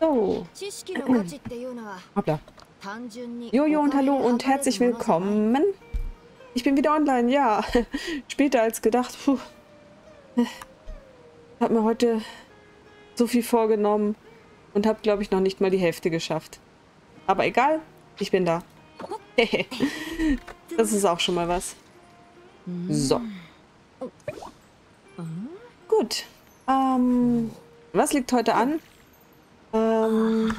So. Hoppla. Jojo und hallo und herzlich willkommen. Ich bin wieder online, ja. Später als gedacht. Puh. Ich habe mir heute so viel vorgenommen und habe, glaube ich, noch nicht mal die Hälfte geschafft. Aber egal, ich bin da. das ist auch schon mal was. So. Gut. Ähm, was liegt heute an? Ähm,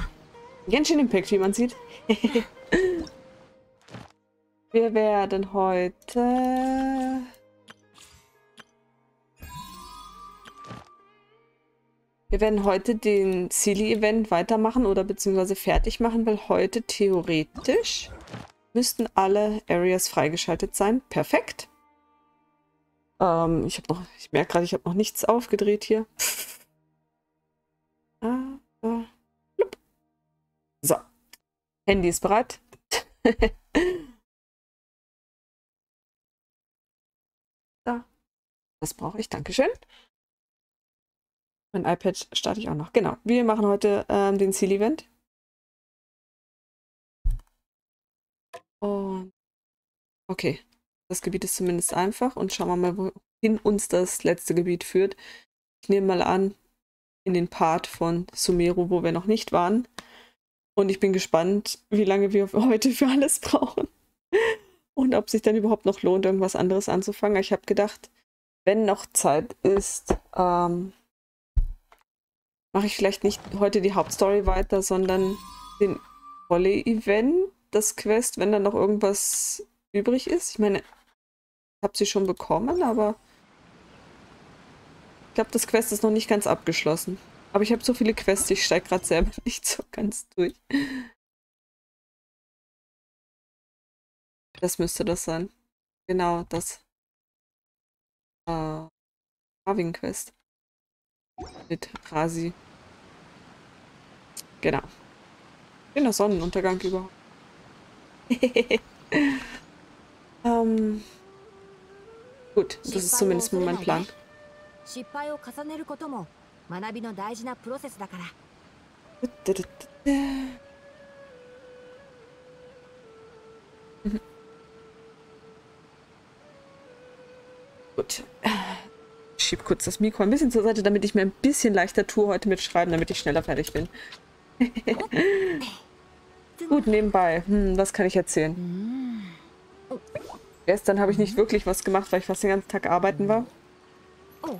Genshin Impact, wie man sieht. Wir werden heute... Wir werden heute den Silly-Event weitermachen oder beziehungsweise fertig machen, weil heute theoretisch müssten alle Areas freigeschaltet sein. Perfekt. Ähm, ich habe noch, ich merke gerade, ich habe noch nichts aufgedreht hier. Handy ist bereit. da. Das brauche ich. Dankeschön. Mein iPad starte ich auch noch. Genau. Wir machen heute ähm, den Ziel-Event. Und okay. Das Gebiet ist zumindest einfach. Und schauen wir mal, wohin uns das letzte Gebiet führt. Ich nehme mal an, in den Part von Sumeru, wo wir noch nicht waren. Und ich bin gespannt, wie lange wir heute für alles brauchen. Und ob sich dann überhaupt noch lohnt, irgendwas anderes anzufangen. Ich habe gedacht, wenn noch Zeit ist, ähm, mache ich vielleicht nicht heute die Hauptstory weiter, sondern den Volley-Event, das Quest, wenn dann noch irgendwas übrig ist. Ich meine, ich habe sie schon bekommen, aber ich glaube, das Quest ist noch nicht ganz abgeschlossen. Aber ich habe so viele Quests, ich steige gerade selber nicht so ganz durch. Das müsste das sein. Genau, das. Äh, Carving Quest. Mit Rasi. Genau. In der Sonnenuntergang überhaupt. ähm, gut, das ist zumindest mein Plan. 失敗を重ねることも学びの大事なプロセスだから。Gut. Ich schieb kurz das Mikro ein bisschen zur Seite, damit ich mir ein bisschen leichter tue heute mit Schreiben, damit ich schneller fertig bin. Gut, nebenbei. Hm, was kann ich erzählen? Gestern habe ich nicht wirklich was gemacht, weil ich fast den ganzen Tag arbeiten war. Oh.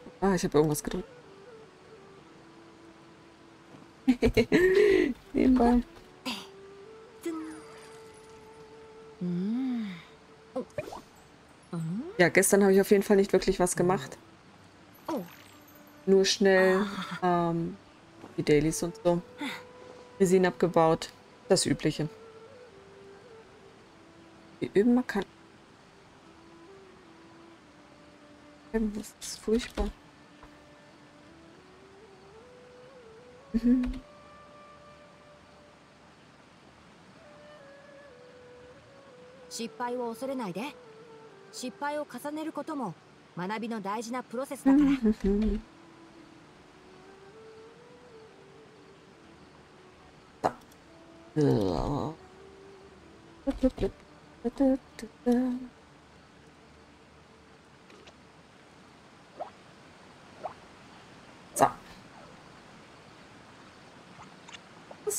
Ah, ich habe irgendwas gedrückt. Nebenbei. Ja, gestern habe ich auf jeden Fall nicht wirklich was gemacht. Nur schnell ähm, die Dailies und so. Resin abgebaut. Das Übliche. Wir üben man kann. Das ist furchtbar. Mhm. 失敗を恐れないで失敗を重ねることも学びの大事なプロセスだから。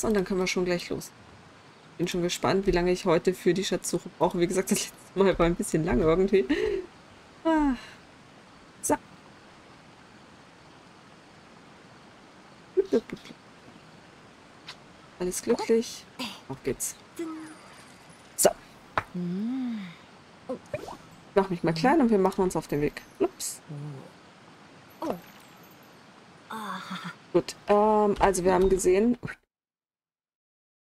Und dann können wir schon gleich los. Bin schon gespannt, wie lange ich heute für die Schatzsuche brauche. Wie gesagt, das letzte Mal war ein bisschen lang irgendwie. Ah. So. Alles glücklich. Auf geht's. So. Ich mach mich mal klein und wir machen uns auf den Weg. Ups. Gut, ähm, also wir haben gesehen,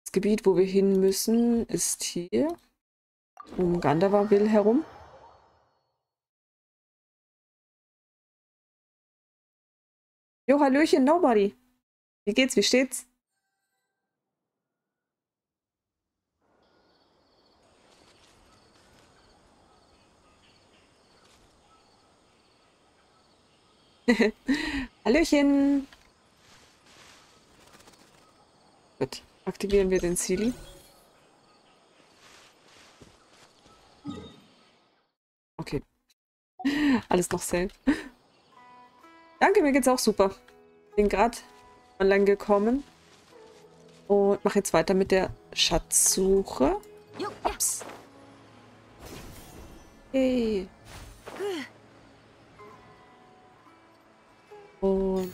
das Gebiet, wo wir hin müssen, ist hier. Um Gandava will herum. Jo, Hallöchen, Nobody. Wie geht's, wie steht's? Hallöchen. Gut, aktivieren wir den Zili. Okay. Alles noch safe. Danke, mir geht's auch super. Bin gerade online gekommen und mache jetzt weiter mit der Schatzsuche. Ups. Hey. Und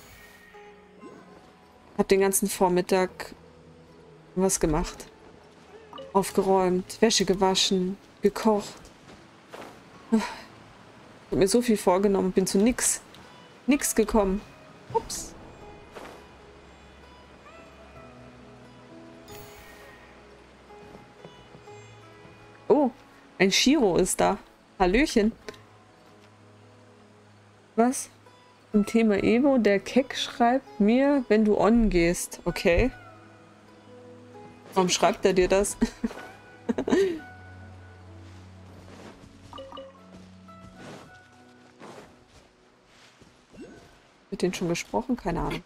habe den ganzen Vormittag was gemacht. Aufgeräumt, Wäsche gewaschen, gekocht. Ich habe mir so viel vorgenommen, bin zu nix. Nix gekommen. Ups. Oh, ein Shiro ist da. Hallöchen. Was? Zum Thema Evo, der Keck schreibt mir, wenn du on gehst. Okay. Warum schreibt er dir das? Mit denen schon gesprochen? Keine Ahnung.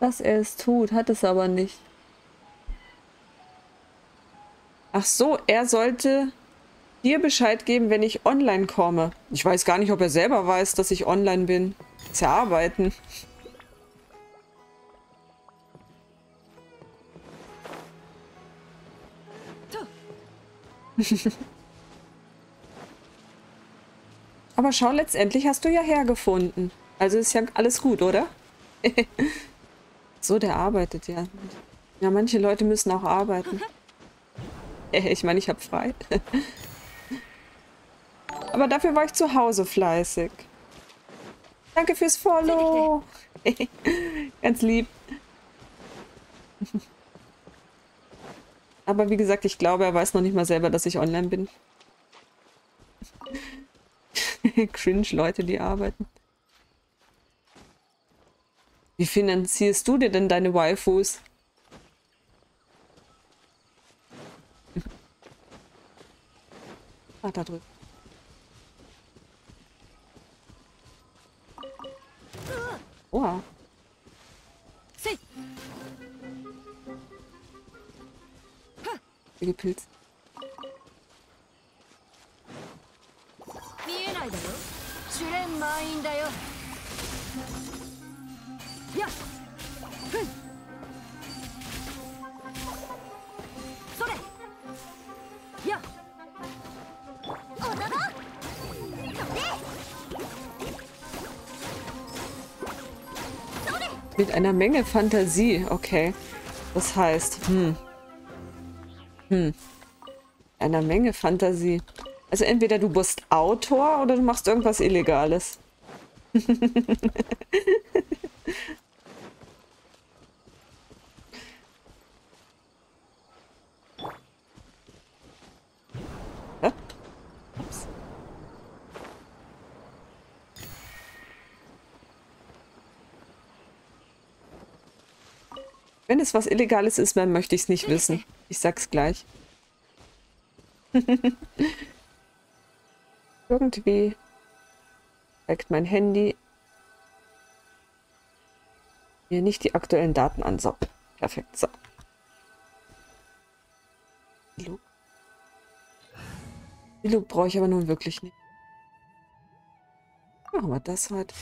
Dass er es tut, hat es aber nicht. Ach so, er sollte dir Bescheid geben, wenn ich online komme. Ich weiß gar nicht, ob er selber weiß, dass ich online bin. Ist ja Aber schau, letztendlich hast du ja hergefunden. Also ist ja alles gut, oder? so, der arbeitet ja. Ja, manche Leute müssen auch arbeiten. ich meine, ich habe frei. Aber dafür war ich zu Hause fleißig. Danke fürs Follow. Ganz lieb. Aber wie gesagt, ich glaube, er weiß noch nicht mal selber, dass ich online bin. Cringe Leute, die arbeiten. Wie finanzierst du dir denn deine Waifus? ah, da drüben. Oha. れ Mit einer Menge Fantasie, okay. Das heißt, hm. Hm. Einer Menge Fantasie. Also entweder du bist Autor oder du machst irgendwas Illegales. Wenn es was Illegales ist, dann möchte ich es nicht wissen. Ich sag's gleich. Irgendwie zeigt mein Handy mir nicht die aktuellen Daten an. So, perfekt. So. Loop. Die Loop brauche ich aber nun wirklich nicht. Machen wir das halt.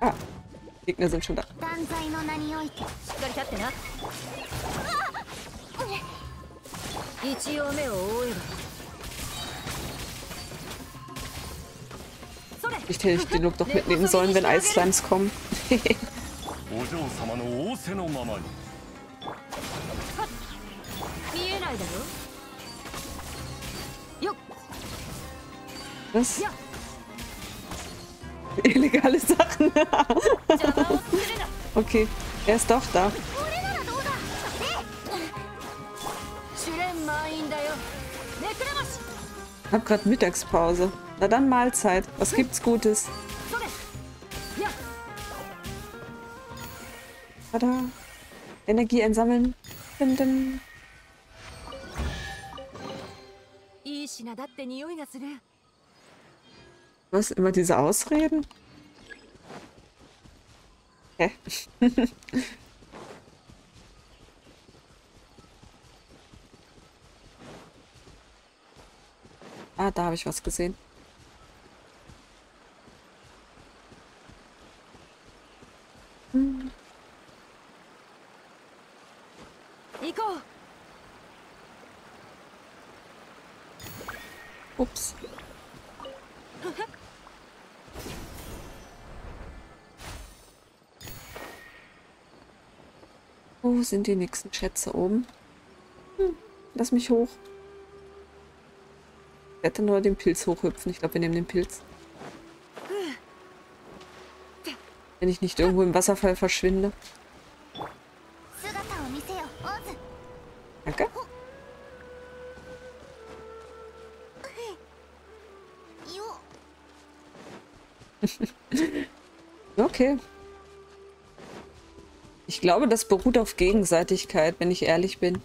Ah, Gegner sind schon da. Ne? Ich hätte den Look doch mitnehmen sollen, wenn Eislands kommen. Was? Illegale Sachen. okay, er ist doch da. Hab gerade Mittagspause. Na dann Mahlzeit. Was gibt's Gutes? Tada. Energie einsammeln. Dum -dum. Was? Immer diese Ausreden? Hä? ah, da habe ich was gesehen. Hm. Ups. Wo sind die nächsten Schätze oben? Hm, lass mich hoch. Ich werde nur den Pilz hochhüpfen. Ich glaube, wir nehmen den Pilz. Wenn ich nicht irgendwo im Wasserfall verschwinde. Danke. okay. Ich glaube, das beruht auf Gegenseitigkeit, wenn ich ehrlich bin.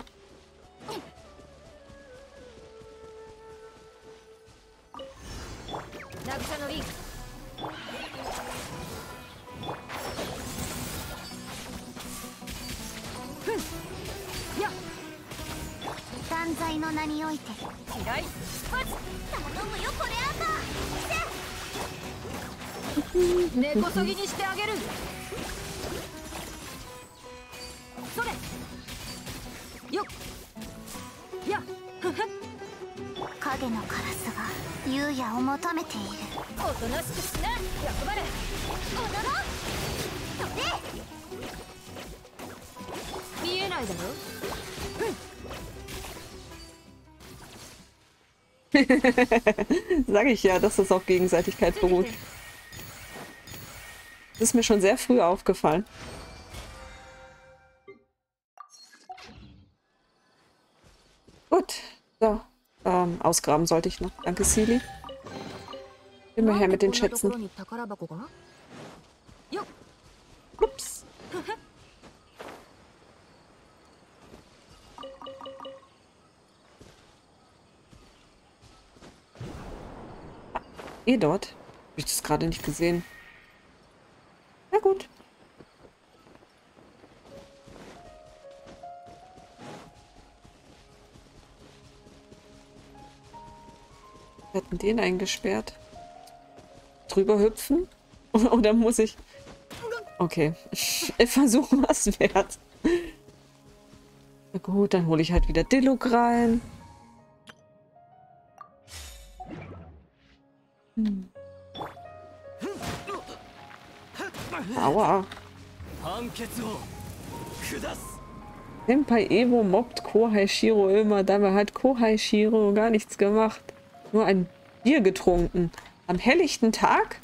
Sage ich ja, dass das auf Gegenseitigkeit beruht. Das ist mir schon sehr früh aufgefallen. Gut. So. Ähm, ausgraben sollte ich noch. Danke, Sili. Immer her mit den Schätzen. Ups. Eh dort? Habe ich das gerade nicht gesehen. Na gut. Wir hatten den eingesperrt. Drüber hüpfen? Oder muss ich... Okay. Ich versuche was wert. Na gut, dann hole ich halt wieder Dilluk rein. Aua. Senpai Evo mobbt Kohai Shiro immer, dabei hat Kohai Shiro gar nichts gemacht. Nur ein Bier getrunken. Am helllichten Tag?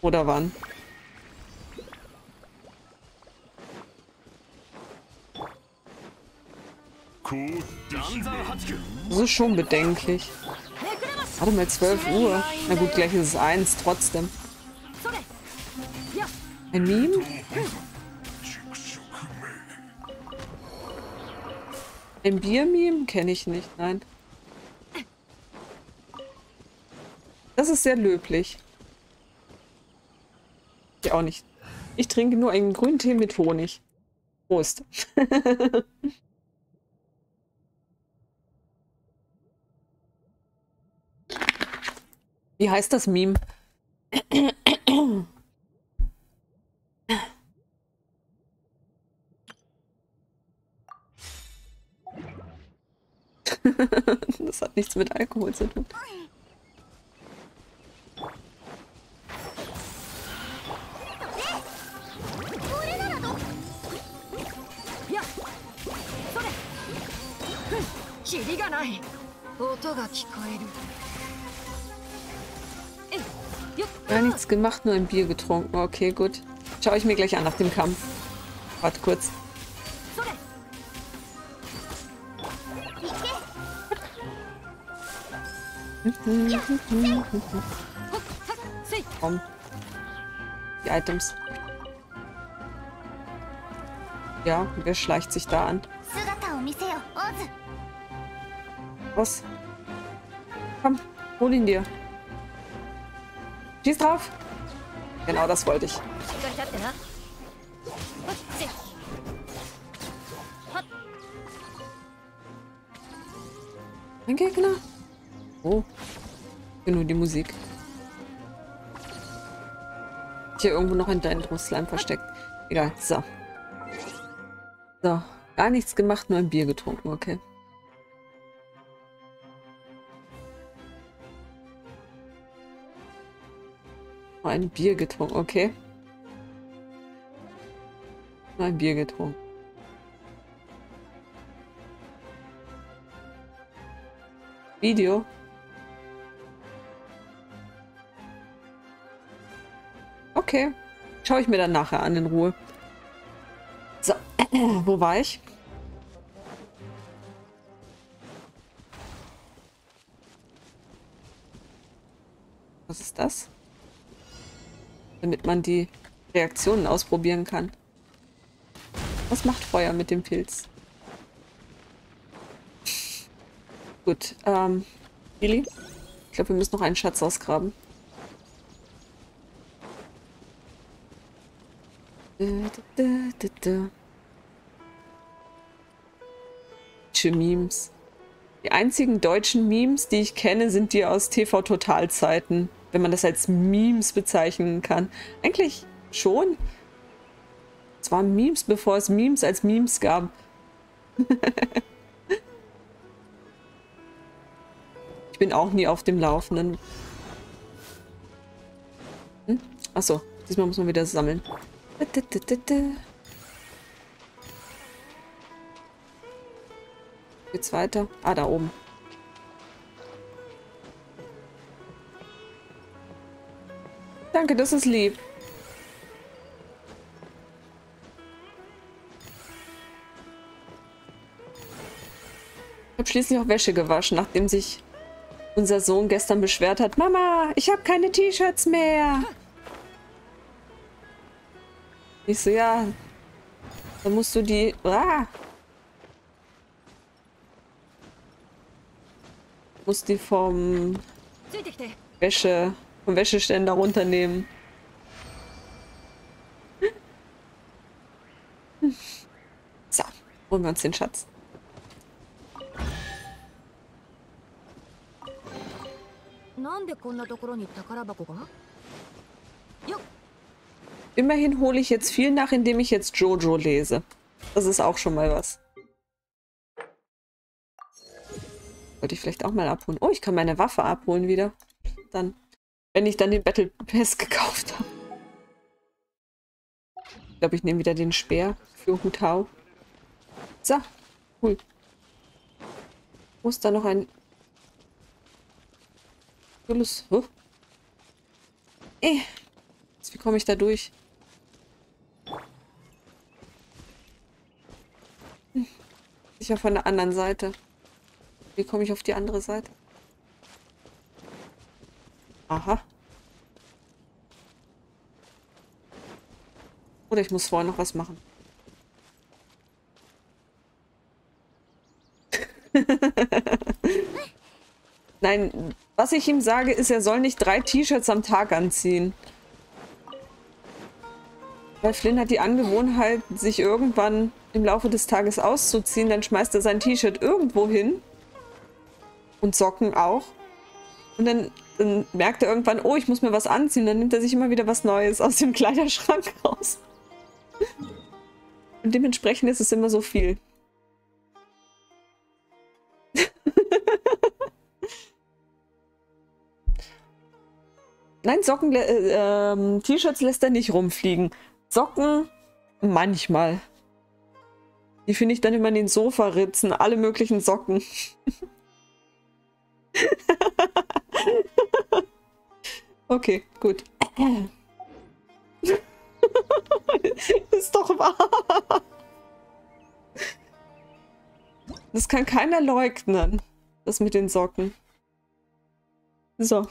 Oder wann? Das ist schon bedenklich. Warte mal, 12 Uhr. Na gut, gleich ist es 1 trotzdem. Ein Meme? Ein Bier-Meme kenne ich nicht, nein. Das ist sehr löblich. Ich auch nicht. Ich trinke nur einen grünen Tee mit Honig. Prost. Wie heißt das Meme? Das hat nichts mit Alkohol zu tun. Ja, nichts gemacht, nur ein Bier getrunken. Okay, gut. Schaue ich mir gleich an nach dem Kampf. Warte kurz. Komm. Die Items. Ja, wer schleicht sich da an? Was? Komm, hol ihn dir. Schieß drauf. Genau, das wollte ich. Ein Gegner? Die Musik. Hier irgendwo noch ein Dendro-Slime versteckt. Egal, so. So, gar nichts gemacht, nur ein Bier getrunken, okay. Nur ein Bier getrunken, okay. Nur ein Bier getrunken. Video. Okay. Schaue ich mir dann nachher an in Ruhe. So, wo war ich? Was ist das? Damit man die Reaktionen ausprobieren kann. Was macht Feuer mit dem Pilz? Gut, ähm, Billy? Ich glaube, wir müssen noch einen Schatz ausgraben. Deutsche Memes. Die einzigen deutschen Memes, die ich kenne, sind die aus TV-Total-Zeiten. Wenn man das als Memes bezeichnen kann. Eigentlich schon. Es waren Memes, bevor es Memes als Memes gab. ich bin auch nie auf dem Laufenden. Hm? Achso, diesmal muss man wieder sammeln. Geht's weiter? Ah, da oben. Danke, das ist lieb. Ich habe schließlich auch Wäsche gewaschen, nachdem sich unser Sohn gestern beschwert hat. Mama, ich habe keine T-Shirts mehr. Ich so, ja. Dann musst du die... Ah! Muss die vom Wäsche, vom Wäscheständer runternehmen. So, holen wir uns den Schatz. Immerhin hole ich jetzt viel nach, indem ich jetzt Jojo lese. Das ist auch schon mal was. Wollte ich vielleicht auch mal abholen. Oh, ich kann meine Waffe abholen wieder. Dann, wenn ich dann den Battle Pass gekauft habe. Ich glaube, ich nehme wieder den Speer für Hutau. So, cool. Ist da noch ein... Huh? Eh. Wie komme ich da durch? Sicher von der anderen Seite. Wie komme ich auf die andere Seite? Aha. Oder ich muss vorher noch was machen. Nein, was ich ihm sage, ist, er soll nicht drei T-Shirts am Tag anziehen. Weil Flynn hat die Angewohnheit, sich irgendwann im Laufe des Tages auszuziehen. Dann schmeißt er sein T-Shirt irgendwo hin. Und Socken auch. Und dann, dann, merkt er irgendwann, oh, ich muss mir was anziehen. Dann nimmt er sich immer wieder was Neues aus dem Kleiderschrank raus. Und dementsprechend ist es immer so viel. Nein, Socken, äh, äh, T-Shirts lässt er nicht rumfliegen. Socken manchmal. Die finde ich dann immer in den Sofaritzen, alle möglichen Socken. okay, gut. ist doch wahr. Das kann keiner leugnen. Das mit den Socken. So.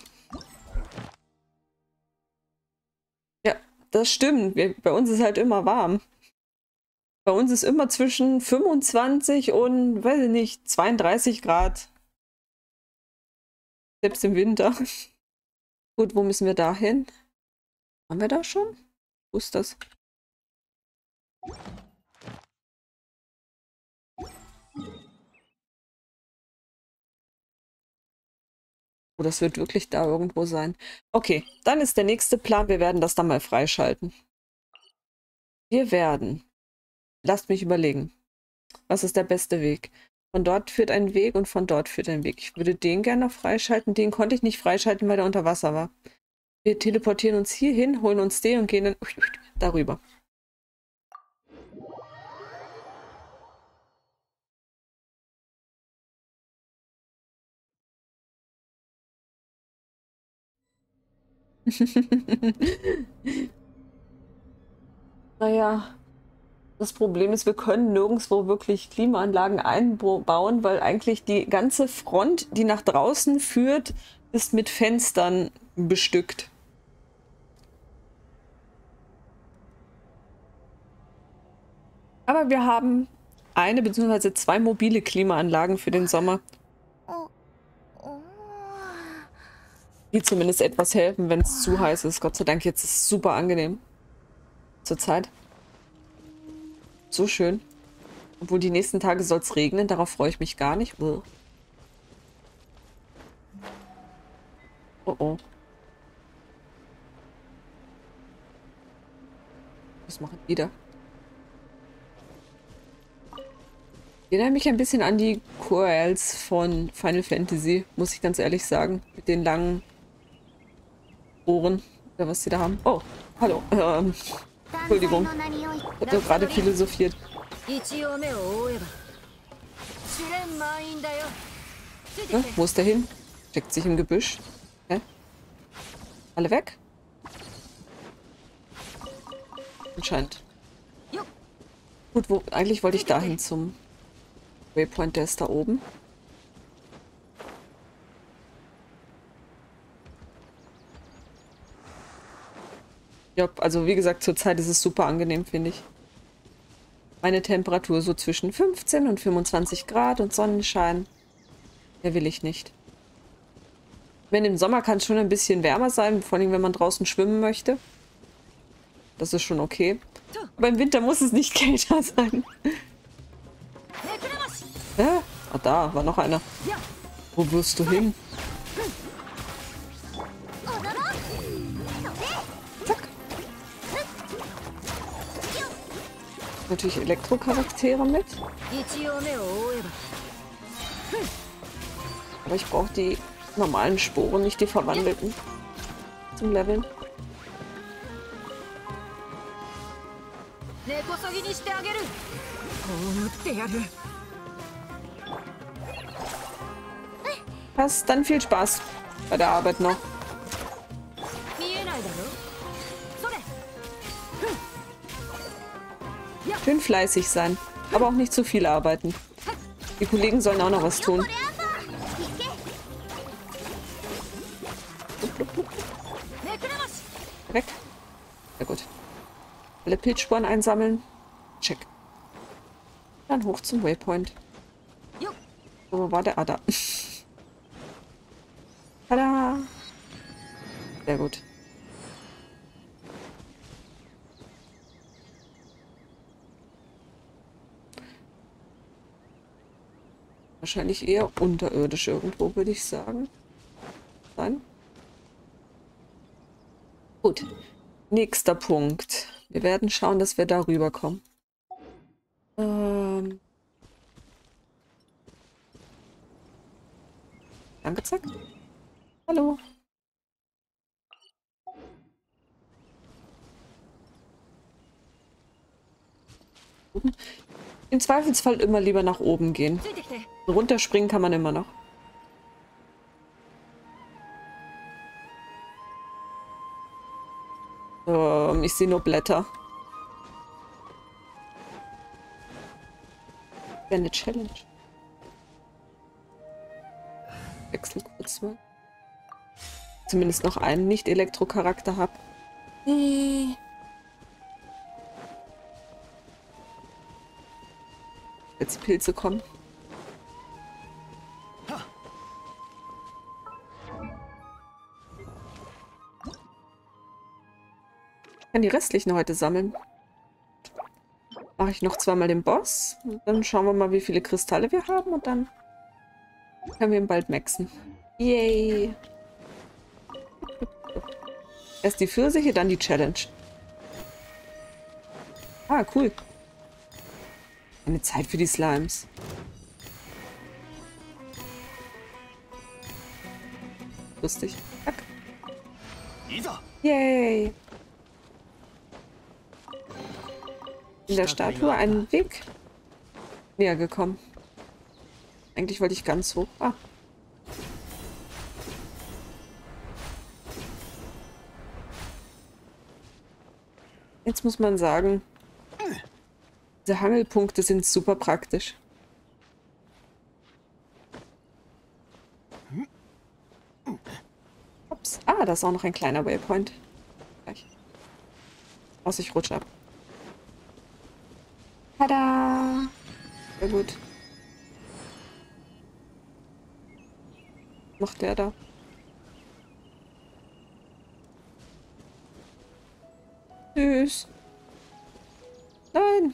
Ja, das stimmt. Wir, bei uns ist halt immer warm. Bei uns ist immer zwischen 25 und, weiß ich nicht, 32 Grad. Selbst im Winter. Gut, wo müssen wir da hin? Haben wir da schon? Wo ist das? Oh, das wird wirklich da irgendwo sein. Okay, dann ist der nächste Plan, wir werden das dann mal freischalten. Wir werden, lasst mich überlegen, was ist der beste Weg? Von dort führt ein Weg und von dort führt ein Weg. Ich würde den gerne noch freischalten. Den konnte ich nicht freischalten, weil der unter Wasser war. Wir teleportieren uns hier hin, holen uns den und gehen dann darüber. naja, das Problem ist, wir können nirgendwo wirklich Klimaanlagen einbauen, weil eigentlich die ganze Front, die nach draußen führt, ist mit Fenstern bestückt. Aber wir haben eine bzw. zwei mobile Klimaanlagen für den Sommer. Die zumindest etwas helfen, wenn es zu heiß ist. Gott sei Dank, jetzt ist es super angenehm. Zurzeit. So schön. Obwohl die nächsten Tage soll es regnen, darauf freue ich mich gar nicht. Oh oh. Was machen die da? Ich erinnere mich ein bisschen an die Coils von Final Fantasy, muss ich ganz ehrlich sagen. Mit den langen Ohren, oder was sie da haben. Oh, hallo. Ähm, Entschuldigung. Ich habe gerade philosophiert. Ja, wo ist der hin? Steckt sich im Gebüsch. Hä? Alle weg? Anscheinend. Gut, wo, eigentlich wollte ich dahin zum Waypoint, der ist da oben. Ja, also wie gesagt, zurzeit ist es super angenehm, finde ich. Meine Temperatur so zwischen 15 und 25 Grad und Sonnenschein. Mehr will ich nicht. Wenn im Sommer kann es schon ein bisschen wärmer sein, vor allem wenn man draußen schwimmen möchte. Das ist schon okay. Aber im Winter muss es nicht kälter sein. Ja? Ah, da war noch einer. Wo wirst du hin? Natürlich Elektrocharaktere mit. Aber ich brauche die normalen Sporen, nicht die verwandelten. Zum Leveln. Passt, dann viel Spaß bei der Arbeit noch. Schön fleißig sein. Aber auch nicht zu viel arbeiten. Die Kollegen sollen auch noch was tun. Weg. Sehr gut. Alle Pilzsporen einsammeln. Check. Dann hoch zum Waypoint. Wo war der? Ah, da. Tada! Sehr gut. Wahrscheinlich eher unterirdisch irgendwo, würde ich sagen. Nein? Gut. Nächster Punkt. Wir werden schauen, dass wir da rüberkommen. Ähm. Angezeigt? Hallo. Im Zweifelsfall immer lieber nach oben gehen. Runterspringen kann man immer noch. So, ich sehe nur Blätter. Wäre eine Challenge. Wechsel kurz mal. Zumindest noch einen Nicht-Elektro-Charakter habe. Nee. Jetzt Pilze kommen. Ich kann die restlichen heute sammeln. Mache ich noch zweimal den Boss. Dann schauen wir mal, wie viele Kristalle wir haben und dann können wir ihn bald maxen. Yay! Erst die Pfirsiche, dann die Challenge. Ah, cool. Eine Zeit für die Slimes. Lustig. Zack. Yay! In der Statue einen Weg näher gekommen. Eigentlich wollte ich ganz hoch. Ah. Jetzt muss man sagen, diese Hangelpunkte sind super praktisch. Ups. Ah, da ist auch noch ein kleiner Waypoint. Gleich. Aus, ich rutsche ab. Tada! Sehr gut. Noch der da. Süß. Nein.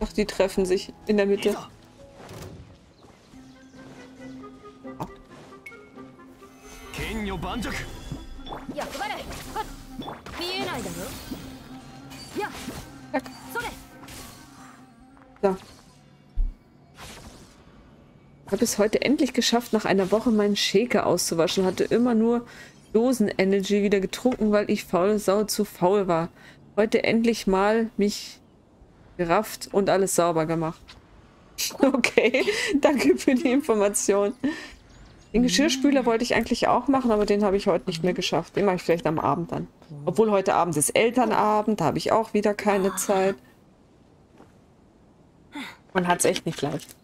Ach, die treffen sich in der Mitte. Oh. Es heute endlich geschafft, nach einer Woche meinen Shaker auszuwaschen. Hatte immer nur Dosen-Energy wieder getrunken, weil ich faule Sau zu faul war. Heute endlich mal mich gerafft und alles sauber gemacht. Okay, danke für die Information. Den Geschirrspüler wollte ich eigentlich auch machen, aber den habe ich heute nicht mehr geschafft. Den mache ich vielleicht am Abend dann. Obwohl heute Abend ist Elternabend, da habe ich auch wieder keine Zeit. Man hat es echt nicht leicht.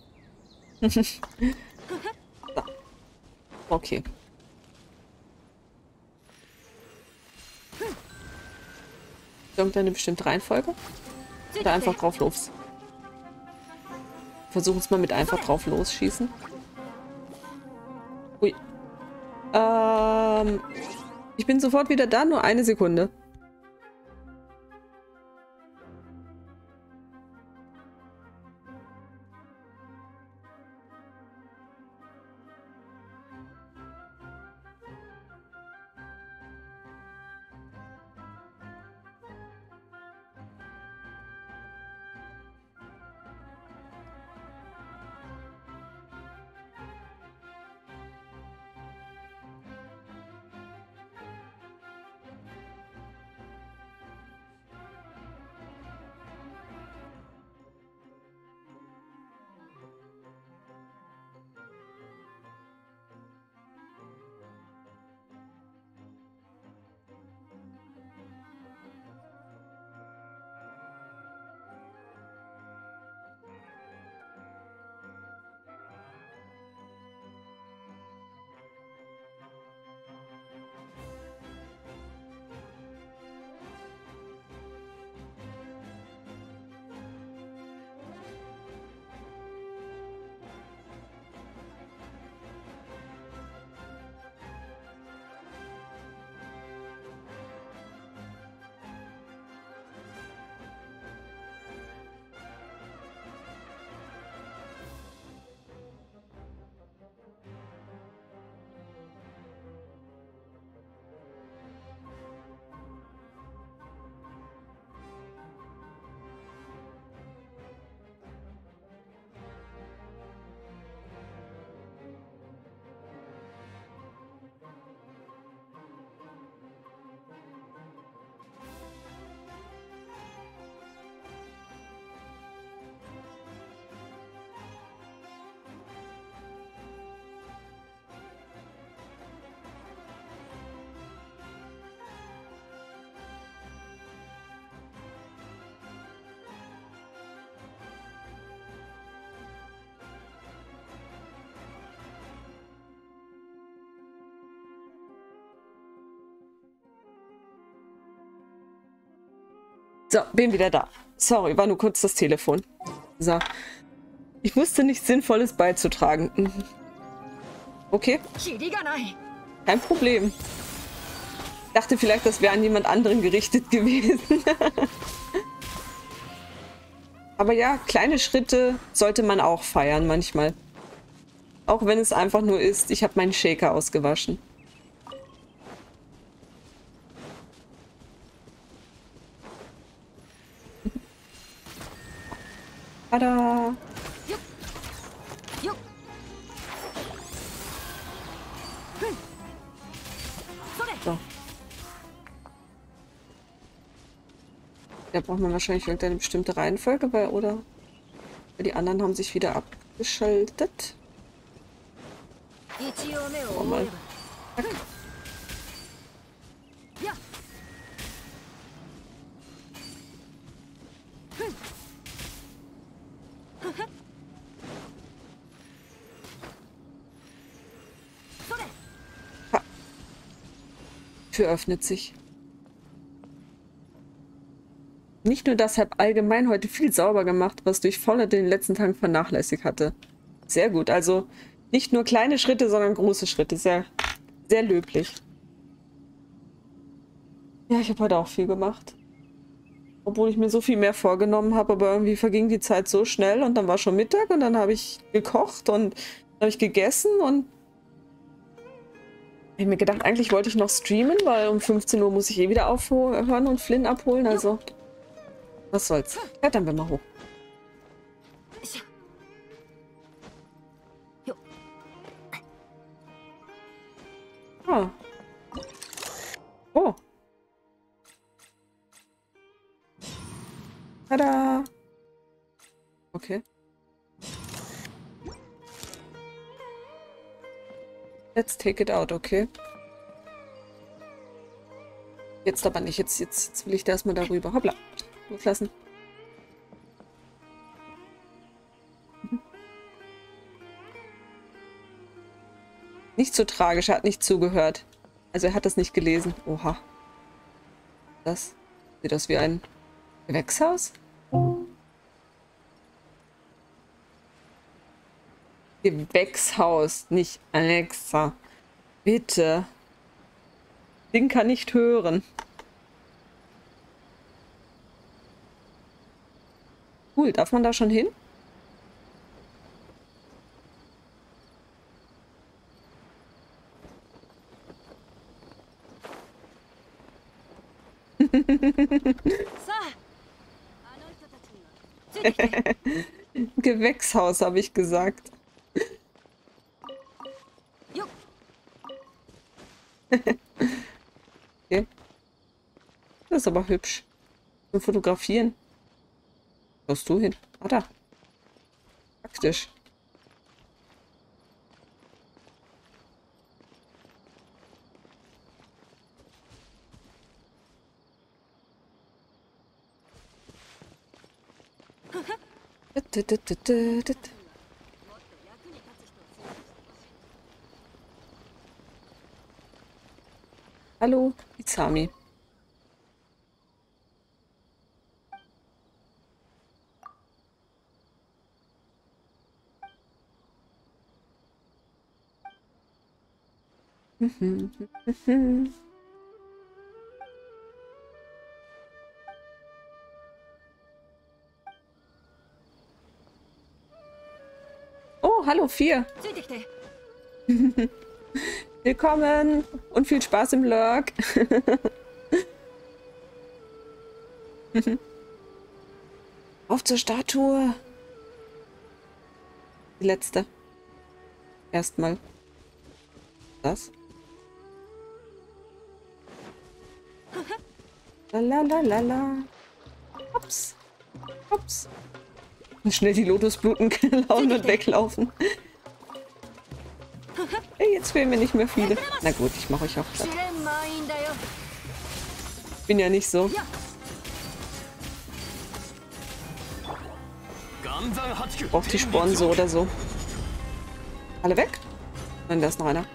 Okay. Irgendeine bestimmte Reihenfolge? Oder einfach drauf los? Versuchen es mal mit einfach drauf losschießen. Ui. Ähm, ich bin sofort wieder da, nur eine Sekunde. So, bin wieder da. Sorry, war nur kurz das Telefon. So. Ich wusste nichts Sinnvolles beizutragen. Mhm. Okay. Kein Problem. Ich dachte vielleicht, das wäre an jemand anderen gerichtet gewesen. Aber ja, kleine Schritte sollte man auch feiern manchmal. Auch wenn es einfach nur ist, ich habe meinen Shaker ausgewaschen. Tada! So. Da braucht man wahrscheinlich irgendeine bestimmte Reihenfolge, weil, oder? Die anderen haben sich wieder abgeschaltet. Oh mal. Zack. Tür öffnet sich. Nicht nur das, habe allgemein heute viel sauber gemacht, was durch Voller den letzten Tagen vernachlässigt hatte. Sehr gut. Also nicht nur kleine Schritte, sondern große Schritte. Sehr, sehr löblich. Ja, ich habe heute auch viel gemacht. Obwohl ich mir so viel mehr vorgenommen habe, aber irgendwie verging die Zeit so schnell und dann war schon Mittag und dann habe ich gekocht und habe ich gegessen und ich habe mir gedacht, eigentlich wollte ich noch streamen, weil um 15 Uhr muss ich eh wieder aufhören und Flynn abholen, also was soll's. Klettern wir mal hoch. Ah. Oh. Tada. Okay. Let's take it out, okay. Jetzt aber nicht. Jetzt, jetzt, jetzt will ich da erstmal darüber. Hoppla. Loslassen. Nicht so tragisch, er hat nicht zugehört. Also er hat das nicht gelesen. Oha. Das sieht aus wie ein Gewächshaus? Gewächshaus, nicht Alexa. Bitte. Ding kann nicht hören. Cool, darf man da schon hin? Gewächshaus, habe ich gesagt. okay. Das ist aber hübsch. Zum Fotografieren. Wo hast du hin? Ah, da. Praktisch. Hallo, Izami. oh, hallo, vier. Willkommen und viel Spaß im Lurk. Auf zur Statue. Die letzte. Erstmal. Das. Lalalala. Hops. Und schnell die Lotusbluten klauen und weglaufen. Jetzt fehlen mir nicht mehr viele. Na gut, ich mache euch auch platt. Bin ja nicht so. Braucht die Sporen so oder so. Alle weg? Nein, da ist noch einer.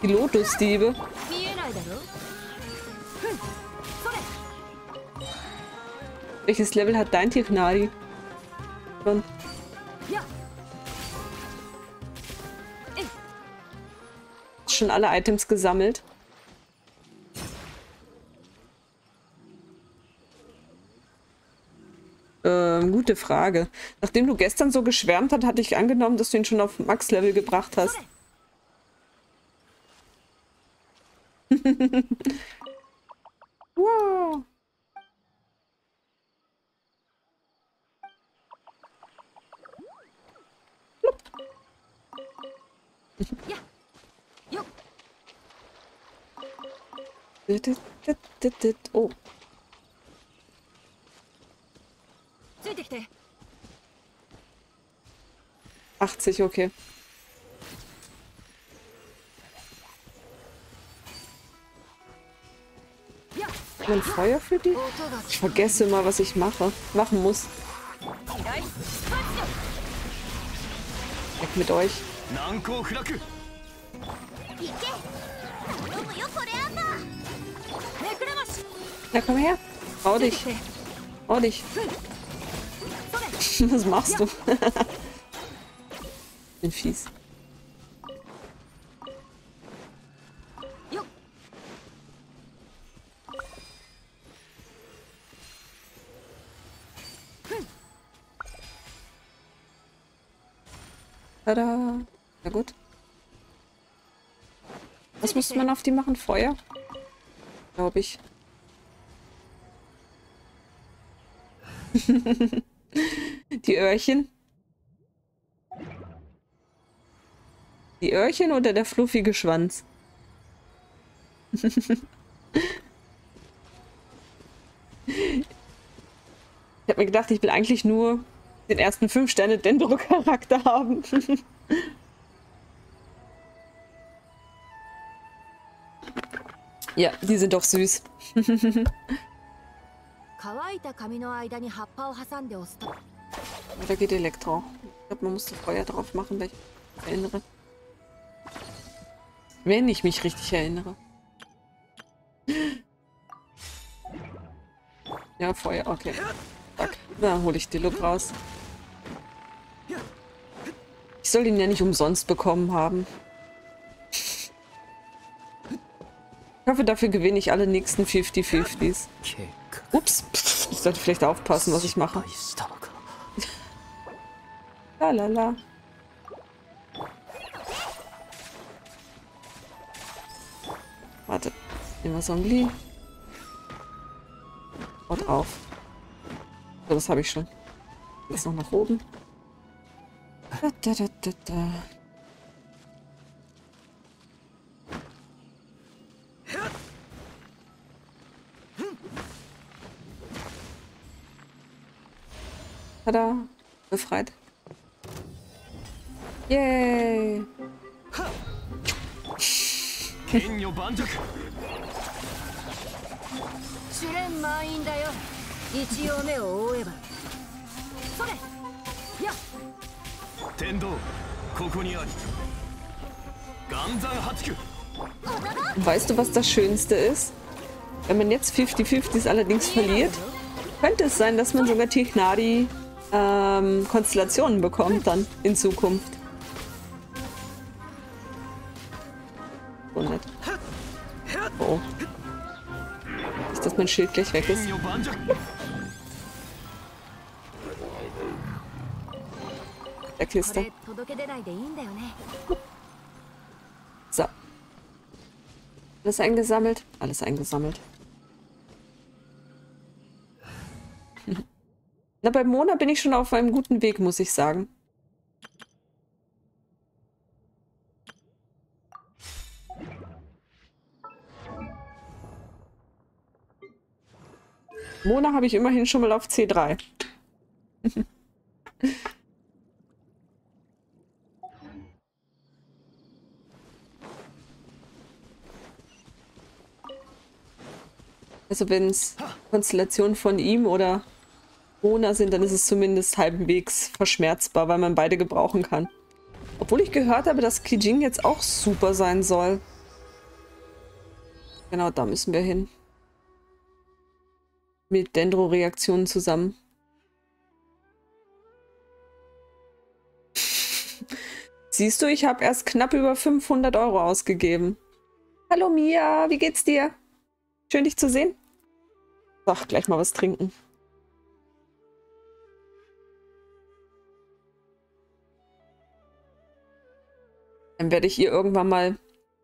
Die Lotus-Diebe. Welches Level hat dein Tichnari? Schon. Schon alle Items gesammelt. Ähm, gute Frage. Nachdem du gestern so geschwärmt hast, hatte ich angenommen, dass du ihn schon auf Max-Level gebracht hast. wow. Ja. Jo. Oh. Achtzig, okay. ein Feuer für die? Ich vergesse immer, was ich mache, machen muss. Weg mit euch. Ja, komm her. Hau dich. Hau dich. Was machst du? Bin fies. Tada. Ja gut. Was müsste man auf die machen? Feuer? Glaube ich. Die Öhrchen? Die Öhrchen oder der fluffige Schwanz? ich habe mir gedacht, ich will eigentlich nur den ersten 5 Sterne Dendro-Charakter haben. ja, die sind doch süß. 乾いた紙の間に葉っぱを挟んで押すと Da geht Elektro. Ich glaube, man muss das Feuer drauf machen, wenn ich mich erinnere. Wenn ich mich richtig erinnere. Ja, Feuer, okay. Zack. Da hole ich die Look raus. Ich soll ihn ja nicht umsonst bekommen haben. Hoffe, dafür gewinne ich alle nächsten 50-50s. Ups, ich sollte vielleicht aufpassen, was ich mache. la la la. Warte, nehmen wir Songli. Und auf. So, das habe ich schon. Jetzt noch nach oben. Da, da, da, da, da. Tada, befreit. Yay! Weißt du, was das Schönste ist? Wenn man jetzt 50-50s allerdings verliert, könnte es sein, dass man sogar Tichnadi ähm, Konstellationen bekommt dann in Zukunft. Oh, nett. Oh. Ist, dass mein Schild gleich weg ist. Der Kiste. So. Alles eingesammelt? Alles eingesammelt. Na, bei Mona bin ich schon auf einem guten Weg, muss ich sagen. Mona habe ich immerhin schon mal auf C3. also wenn es Konstellationen von ihm oder Mona sind, dann ist es zumindest halbwegs verschmerzbar, weil man beide gebrauchen kann. Obwohl ich gehört habe, dass Kijing jetzt auch super sein soll. Genau, da müssen wir hin. Mit Dendro-Reaktionen zusammen. Siehst du, ich habe erst knapp über 500 Euro ausgegeben. Hallo Mia, wie geht's dir? Schön dich zu sehen. So, gleich mal was trinken. Dann werde ich ihr irgendwann mal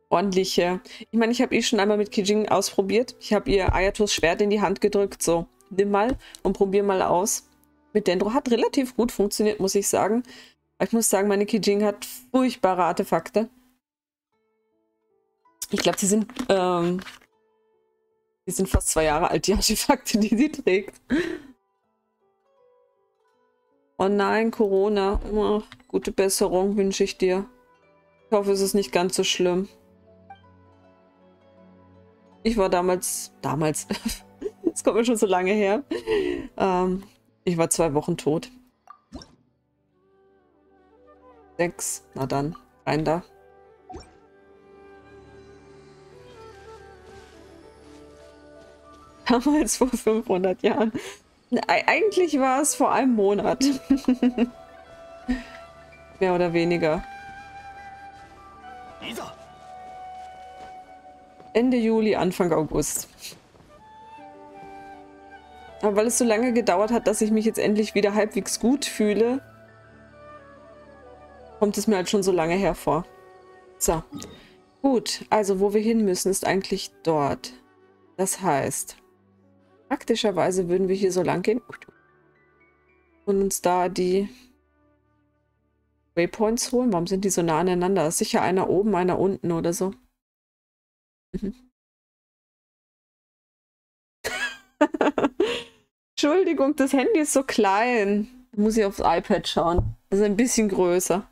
ordentliche... Ich meine, ich habe eh schon einmal mit Kijing ausprobiert. Ich habe ihr Ayatos Schwert in die Hand gedrückt. So, nimm mal und probier mal aus. Mit Dendro hat relativ gut funktioniert, muss ich sagen. Ich muss sagen, meine Kijing hat furchtbare Artefakte. Ich glaube, sie sind... Ähm, die sind fast zwei Jahre alt, die Artefakte, die sie trägt. Oh nein, Corona. Oh, gute Besserung wünsche ich dir. Ich hoffe, es ist nicht ganz so schlimm. Ich war damals, damals, das kommt mir schon so lange her, ähm, ich war zwei Wochen tot. Sechs, na dann, rein da. Damals vor 500 Jahren. Eigentlich war es vor einem Monat. Mehr oder weniger. Ende Juli, Anfang August. Aber weil es so lange gedauert hat, dass ich mich jetzt endlich wieder halbwegs gut fühle, kommt es mir halt schon so lange hervor. So. Gut, also wo wir hin müssen, ist eigentlich dort. Das heißt, praktischerweise würden wir hier so lang gehen und uns da die Waypoints holen. Warum sind die so nah aneinander? Ist sicher einer oben, einer unten oder so. Mhm. Entschuldigung, das Handy ist so klein. Muss ich aufs iPad schauen. Das ist ein bisschen größer.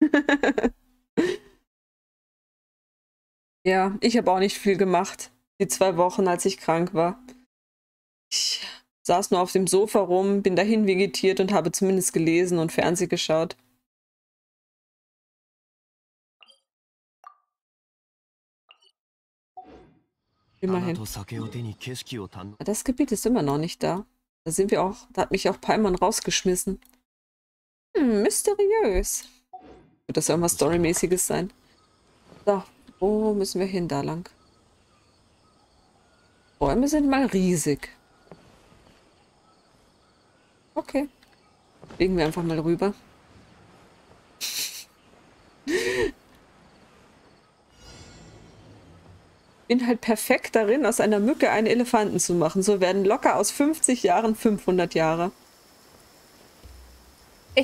ja, ich habe auch nicht viel gemacht. Die zwei Wochen, als ich krank war. Saß nur auf dem Sofa rum, bin dahin vegetiert und habe zumindest gelesen und Fernsehen geschaut. Immerhin. Das Gebiet ist immer noch nicht da. Da sind wir auch, da hat mich auch Paimon rausgeschmissen. Hm, mysteriös. Wird das irgendwas Storymäßiges sein? So, wo müssen wir hin? Da lang. Bäume sind mal riesig. Okay. Legen wir einfach mal rüber. bin halt perfekt darin, aus einer Mücke einen Elefanten zu machen. So werden locker aus 50 Jahren 500 Jahre.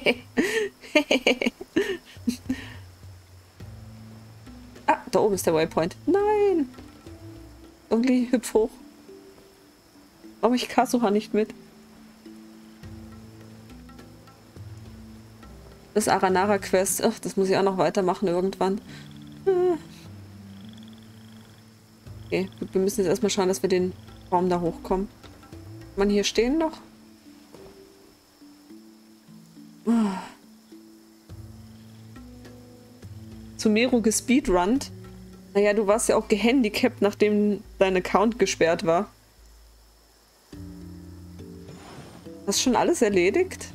ah, da oben ist der Waypoint. Nein! Irgendwie hüpf hoch. Warum ich Kasuha nicht mit? Das Aranara-Quest. Ach, das muss ich auch noch weitermachen irgendwann. Hm. Okay, gut, wir müssen jetzt erstmal schauen, dass wir den Raum da hochkommen. Kann man hier stehen noch? Oh. Sumeru gespeedrunnt. Naja, du warst ja auch gehandicapt, nachdem dein Account gesperrt war. Hast schon alles erledigt?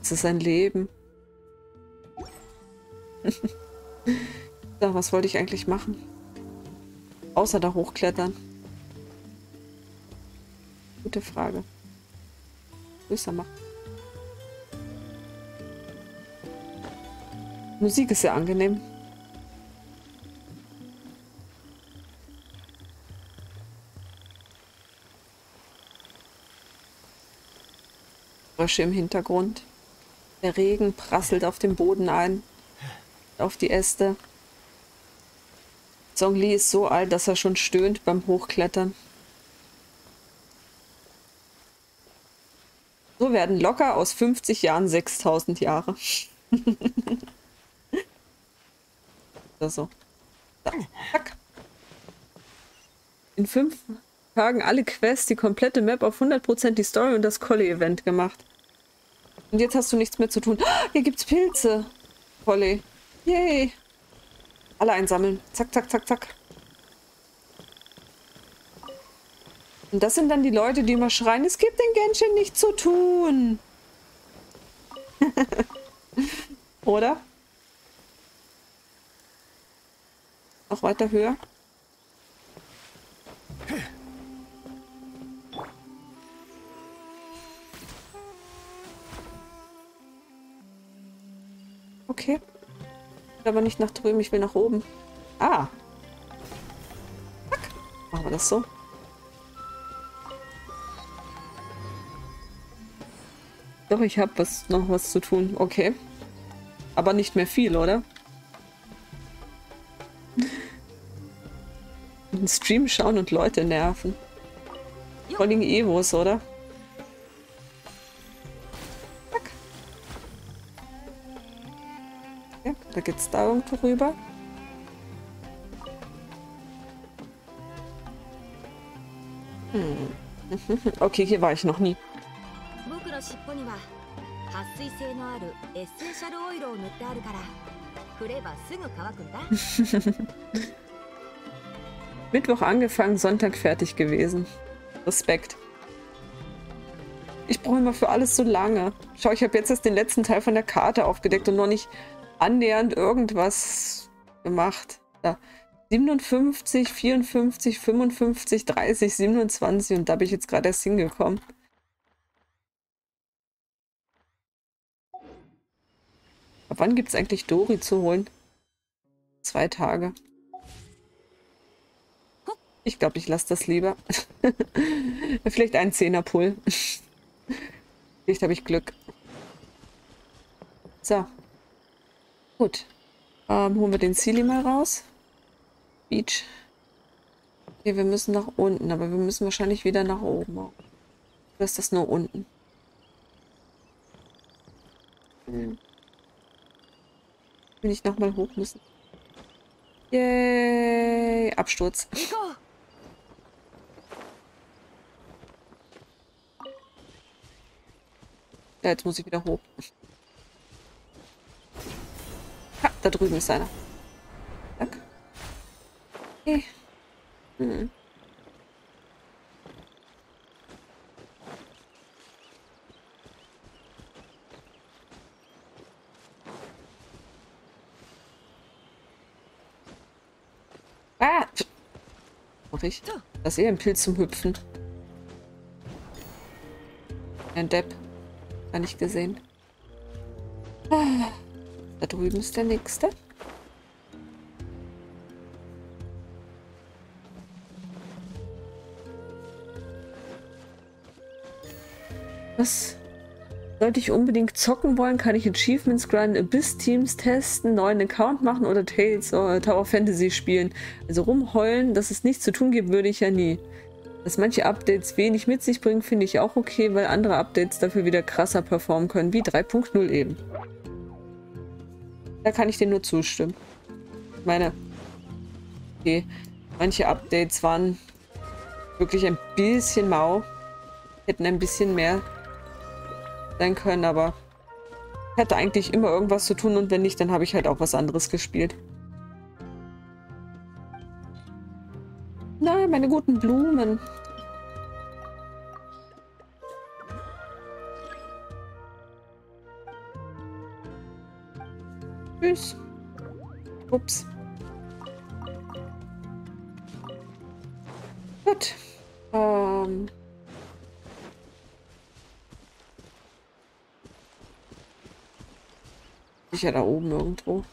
Das ist ein Leben. so, was wollte ich eigentlich machen? Außer da hochklettern. Gute Frage. Größer machen. Musik ist sehr angenehm. Frösche im Hintergrund. Der Regen prasselt auf den Boden ein. Auf die Äste. Lee ist so alt, dass er schon stöhnt beim Hochklettern. So werden locker aus 50 Jahren 6000 Jahre. Oder so. Zack. In fünf Tagen alle Quests, die komplette Map auf 100% die Story und das Collie-Event gemacht. Und jetzt hast du nichts mehr zu tun. Hier gibt's Pilze. Collie. Yay. Alle einsammeln. Zack, zack, zack, zack. Und das sind dann die Leute, die immer schreien, es gibt den Genshin nicht zu tun. Oder? Noch weiter höher. Okay. Aber nicht nach drüben, ich will nach oben. Ah. Zack. Machen wir das so. Doch, ich habe was, noch was zu tun. Okay. Aber nicht mehr viel, oder? Den Stream schauen und Leute nerven. Vor allem Evos, oder? Da geht es da irgendwo rüber. Hm. Okay, hier war ich noch nie. Mittwoch angefangen, Sonntag fertig gewesen. Respekt. Ich brauche immer für alles so lange. Schau, ich habe jetzt erst den letzten Teil von der Karte aufgedeckt und noch nicht annähernd irgendwas gemacht. Da. 57, 54, 55, 30, 27 und da bin ich jetzt gerade erst hingekommen. Ab wann gibt es eigentlich Dori zu holen? Zwei Tage. Ich glaube, ich lasse das lieber. Vielleicht ein Zehnerpull. Vielleicht habe ich Glück. So. Gut. Ähm, holen wir den Silly mal raus. Beach. Okay, wir müssen nach unten, aber wir müssen wahrscheinlich wieder nach oben. Oder ist das nur unten? Hm. Will ich nochmal hoch müssen. Yay! Absturz. Ja, jetzt muss ich wieder hoch. Ha, da drüben ist einer. Zack. Okay. Hm. Ah! Mach ich? Das ist eher ein Pilz zum Hüpfen. Ein Depp. Gar nicht gesehen. Ah, da drüben ist der nächste. Was? Sollte ich unbedingt zocken wollen, kann ich Achievements grinden, Abyss-Teams testen, neuen Account machen oder Tales oder Tower Fantasy spielen. Also rumheulen, dass es nichts zu tun gibt, würde ich ja nie. Dass manche Updates wenig mit sich bringen, finde ich auch okay, weil andere Updates dafür wieder krasser performen können, wie 3.0 eben. Da kann ich dir nur zustimmen. Ich meine, okay, manche Updates waren wirklich ein bisschen mau, hätten ein bisschen mehr sein können, aber ich hatte eigentlich immer irgendwas zu tun und wenn nicht, dann habe ich halt auch was anderes gespielt. Nein, meine guten Blumen. Tschüss. Ups. Gut. Ähm... Sicher da oben irgendwo.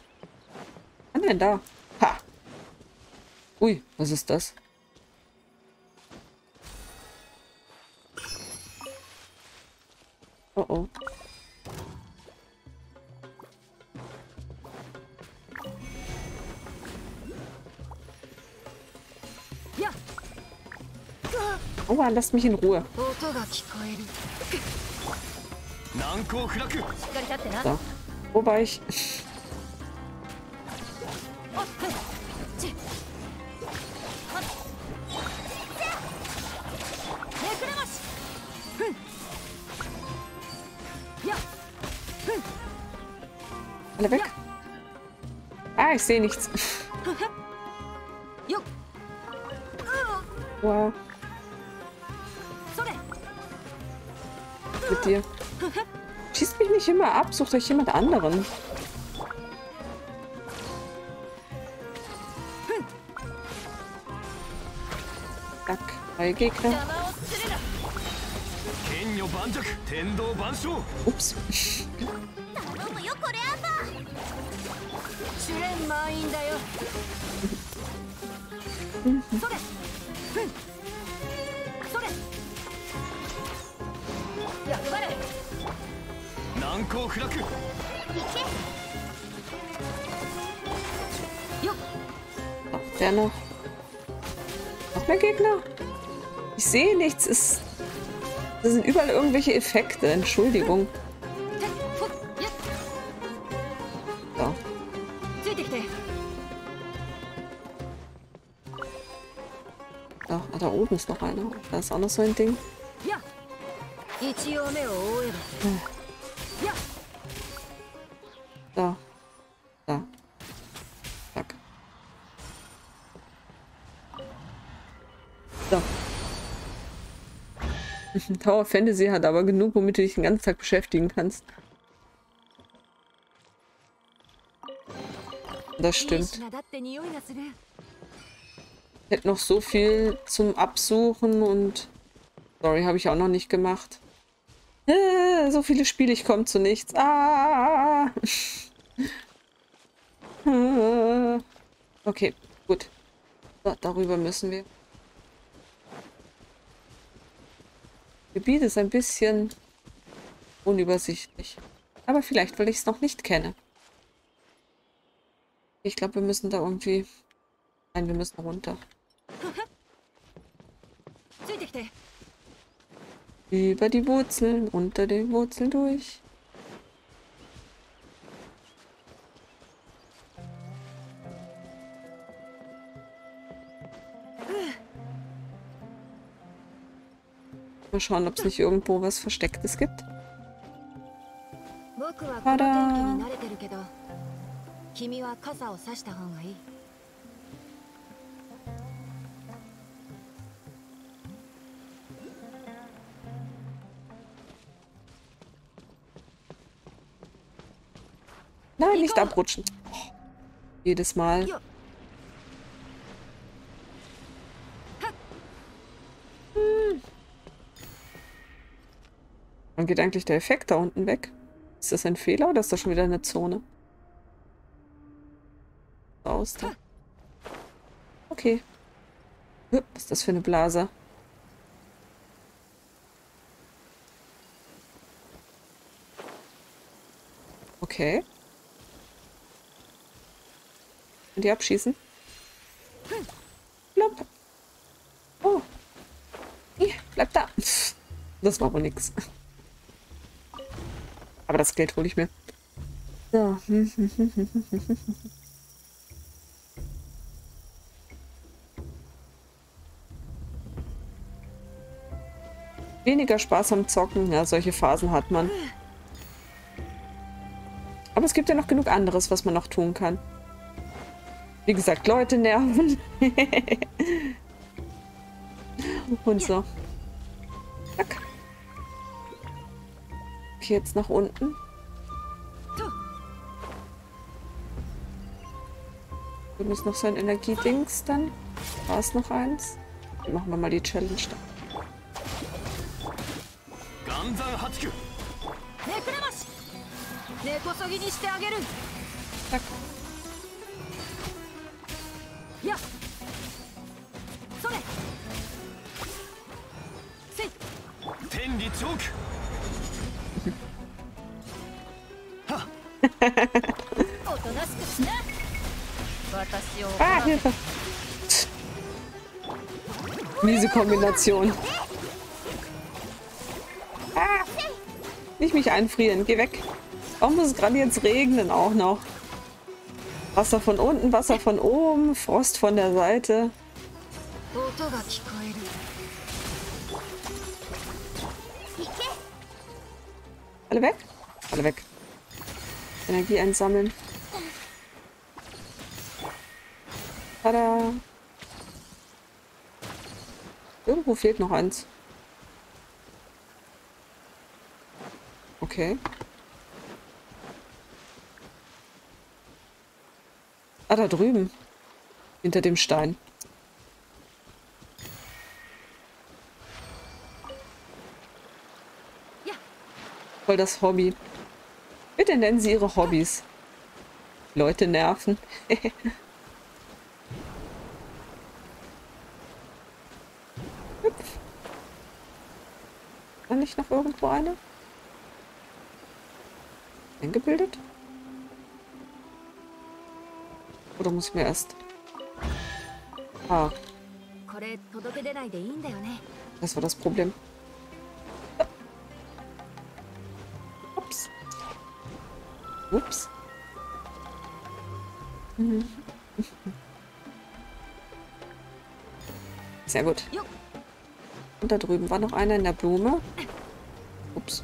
Ah, nein, da. Ha. Ui, was ist das? Oh, lasst mich in Ruhe. So. Wo war ich? Alle weg. Ah, ich sehe nichts. Wow. Immer ab, sucht euch jemand anderen. Zack, neue Gegner. Ups. 不落行けよ Wer noch? Noch mehr Gegner? Ich sehe nichts. Es, das sind überall irgendwelche Effekte. Entschuldigung. So. ついてきて Da, ah, da oben ist noch einer. Da ist auch noch so ein Ding. や Tower Fantasy hat aber genug, womit du dich den ganzen Tag beschäftigen kannst. Das stimmt. Ich Hätte noch so viel zum Absuchen und... Sorry, habe ich auch noch nicht gemacht. Äh, so viele Spiele, ich komme zu nichts. Ah! Äh. okay, gut. So, darüber müssen wir. Gebiet ist ein bisschen unübersichtlich. Aber vielleicht, weil ich es noch nicht kenne. Ich glaube, wir müssen da irgendwie... Nein, wir müssen runter. Über die Wurzeln, unter den Wurzeln durch. Mal schauen, ob es nicht irgendwo was Verstecktes gibt. Tada! Nein, nicht abrutschen. Oh, jedes Mal. Wann geht eigentlich der Effekt da unten weg? Ist das ein Fehler oder ist das schon wieder eine Zone? Raus da. Okay. Was ist das für eine Blase? Okay. Und die abschießen? Plopp. Oh. Bleib da. Das war wohl nix. Aber das Geld hole ich mir. So. Weniger Spaß am Zocken. Ja, solche Phasen hat man. Aber es gibt ja noch genug anderes, was man noch tun kann. Wie gesagt, Leute nerven. Und so. Okay, jetzt nach unten. Wir müssen noch so ein Energiedings dann. Da ist noch eins. Dann machen wir mal die Challenge da. diese Kombination. Ah, nicht mich einfrieren. Geh weg. Warum muss es gerade jetzt regnen auch noch? Wasser von unten, Wasser von oben, Frost von der Seite. Alle weg? Alle weg. Energie einsammeln. Tada! Irgendwo fehlt noch eins. Okay. Ah, da drüben. Hinter dem Stein. Voll das Hobby. Bitte nennen Sie Ihre Hobbys. Leute nerven. Hüpf. War nicht noch irgendwo eine? Eingebildet? Oder muss ich mir erst... Ah. Das war das Problem. Ups. Ups. Sehr gut. Und da drüben war noch einer in der Blume. Ups.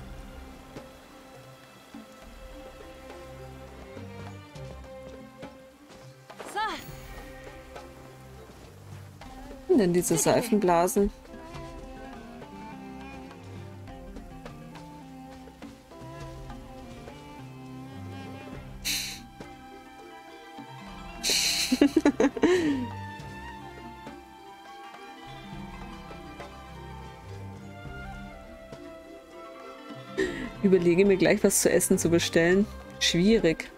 denn diese Seifenblasen? Überlege mir gleich was zu essen zu bestellen. Schwierig.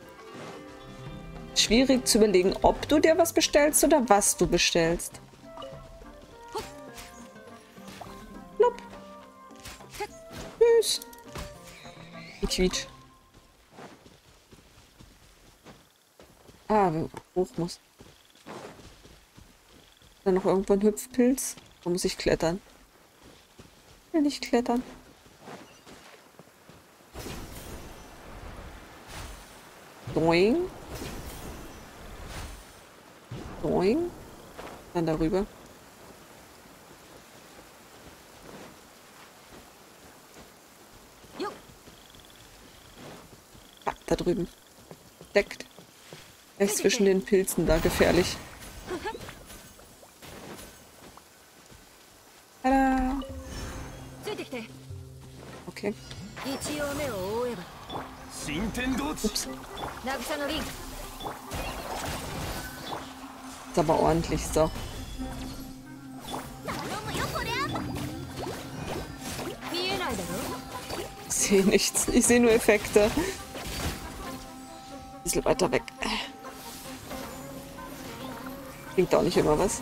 Schwierig zu überlegen, ob du dir was bestellst oder was du bestellst. Quietsch. Ah, hoch muss. Dann noch irgendwo ein Hüpfpilz. Wo muss ich klettern? Ich will nicht klettern. Doing. Doing. Dann darüber. Da drüben. Deckt. Rechts zwischen den Pilzen da, gefährlich. Aber ordentlich, so. Ich sehe nichts. Ich sehe nur Effekte bisschen weiter weg. Klingt auch nicht immer was.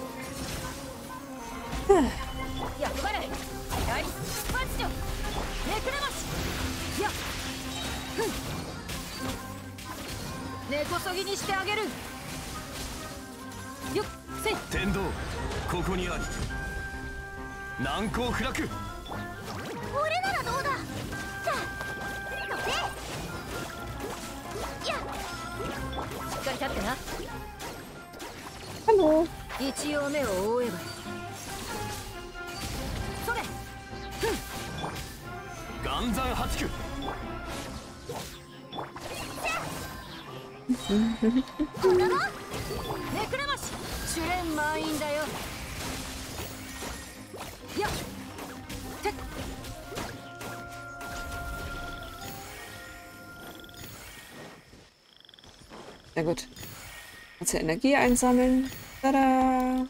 難攻不落。俺ならどうだ？じゃあ乗せや。っかり立ってな。Hallo. 一応目を覆えばそれ。岩山八九これもネクラマシ主練満員だよ gut. Kannst du Energie einsammeln. Tada!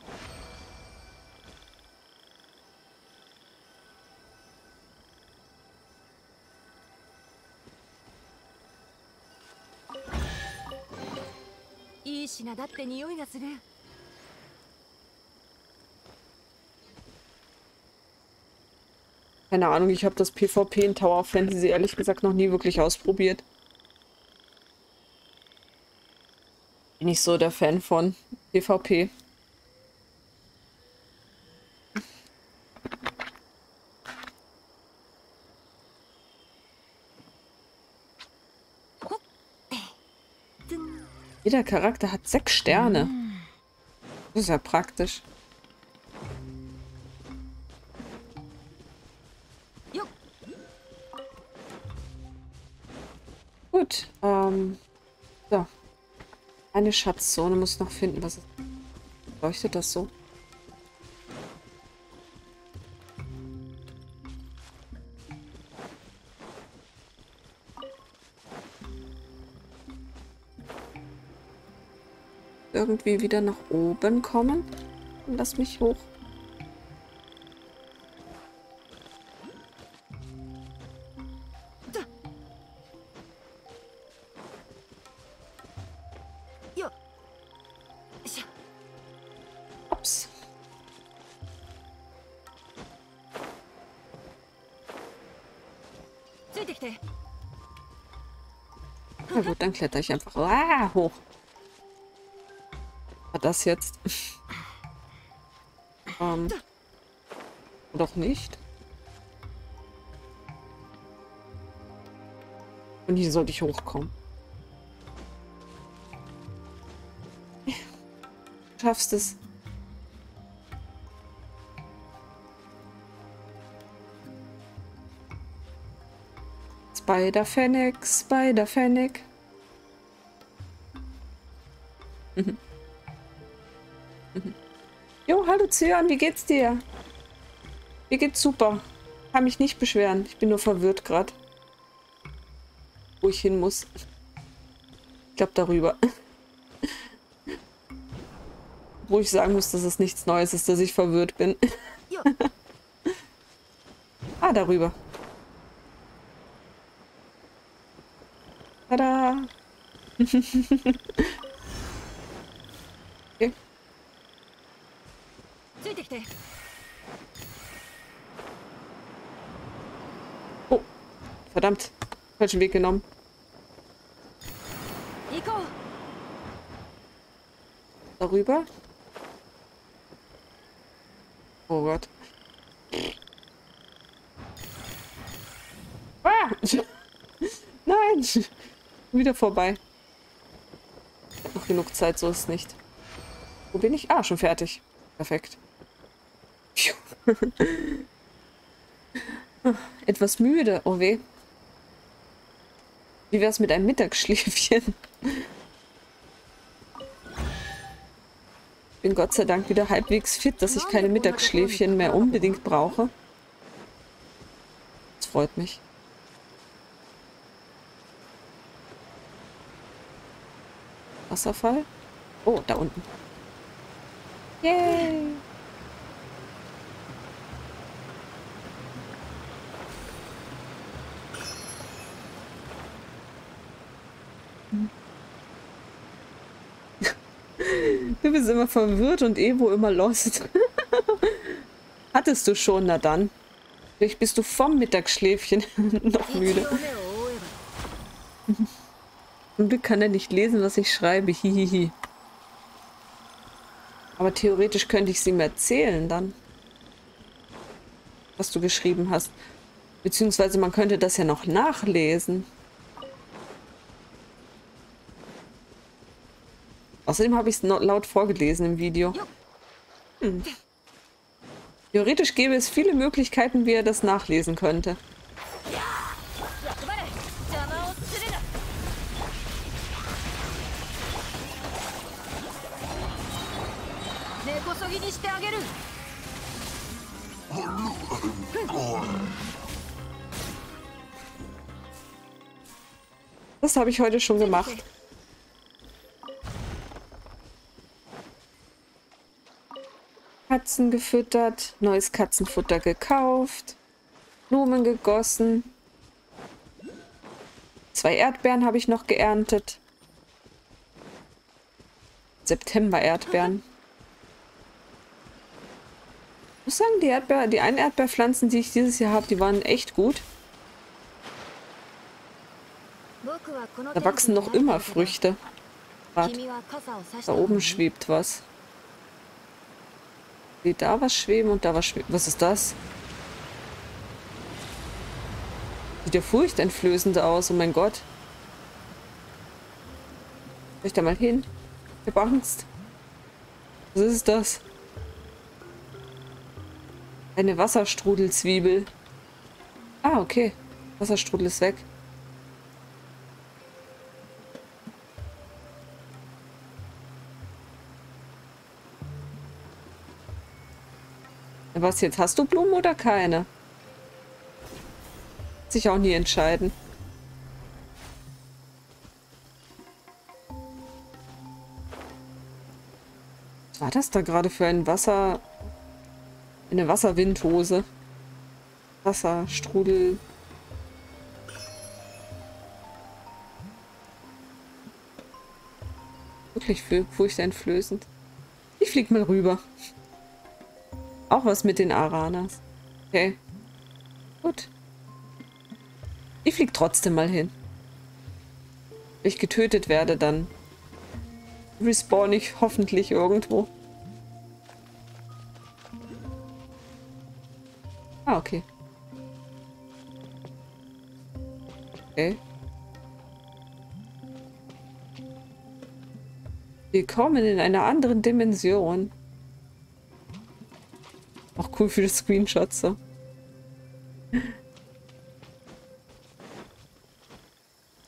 Keine Ahnung, ich habe das PvP in Tower Fantasy ehrlich gesagt noch nie wirklich ausprobiert. Bin ich so der Fan von PvP. Jeder Charakter hat sechs Sterne. Das ist ja praktisch. Gut. Eine Schatzzone muss noch finden, was ist. Leuchtet das so? Irgendwie wieder nach oben kommen. Lass mich hoch. Kletter ich einfach ah, hoch. War das jetzt? ähm, doch nicht. Und hier sollte ich hochkommen. Du schaffst es. Spider Fennec, Spider Fennec. Cyan, wie geht's dir? Mir geht's super. Kann mich nicht beschweren. Ich bin nur verwirrt gerade. Wo ich hin muss. Ich glaube darüber. Wo ich sagen muss, dass es nichts Neues ist, dass ich verwirrt bin. ah, darüber. Tada! okay. Oh, verdammt. Falschen Weg genommen. Darüber. Oh Gott. Ah! Nein! Wieder vorbei. Noch genug Zeit, so ist es nicht. Wo bin ich? Ah, schon fertig. Perfekt. Etwas müde. Oh weh. Wie wäre es mit einem Mittagsschläfchen? Bin Gott sei Dank wieder halbwegs fit, dass ich keine Mittagsschläfchen mehr unbedingt brauche. Das freut mich. Wasserfall? Oh, da unten. Yay! Du bist immer verwirrt und Evo immer lost. Hattest du schon, na dann. Vielleicht bist du vom Mittagsschläfchen noch müde. Zum Glück kann er nicht lesen, was ich schreibe. Hihihi. Aber theoretisch könnte ich es ihm erzählen dann. Was du geschrieben hast. Beziehungsweise man könnte das ja noch nachlesen. Außerdem habe ich es laut vorgelesen im Video. Hm. Theoretisch gäbe es viele Möglichkeiten, wie er das nachlesen könnte. Das habe ich heute schon gemacht. Katzen gefüttert, neues Katzenfutter gekauft, Blumen gegossen. Zwei Erdbeeren habe ich noch geerntet. September-Erdbeeren. Ich muss sagen, die, Erdbeer, die einen Erdbeerpflanzen, die ich dieses Jahr habe, die waren echt gut. Da wachsen noch immer Früchte. Grad. Da oben schwebt was. Sieht da was schweben und da was schweben. Was ist das? Sieht ja furchteinflößend aus. Oh mein Gott. Soll ich da mal hin? Ich hab Angst. Was ist das? Eine Wasserstrudelzwiebel. Ah, okay. Wasserstrudel ist weg. Was jetzt? Hast du Blumen oder keine? Sich auch nie entscheiden. Was war das da gerade für ein Wasser... Eine Wasserwindhose? Wasserstrudel... Wirklich furchteinflößend. Ich flieg mal rüber. Auch was mit den Aranas. Okay. Gut. Ich flieg trotzdem mal hin. Wenn ich getötet werde, dann respawn ich hoffentlich irgendwo. Ah, okay. Okay. Willkommen in einer anderen Dimension. Auch cool für die Screenshots so.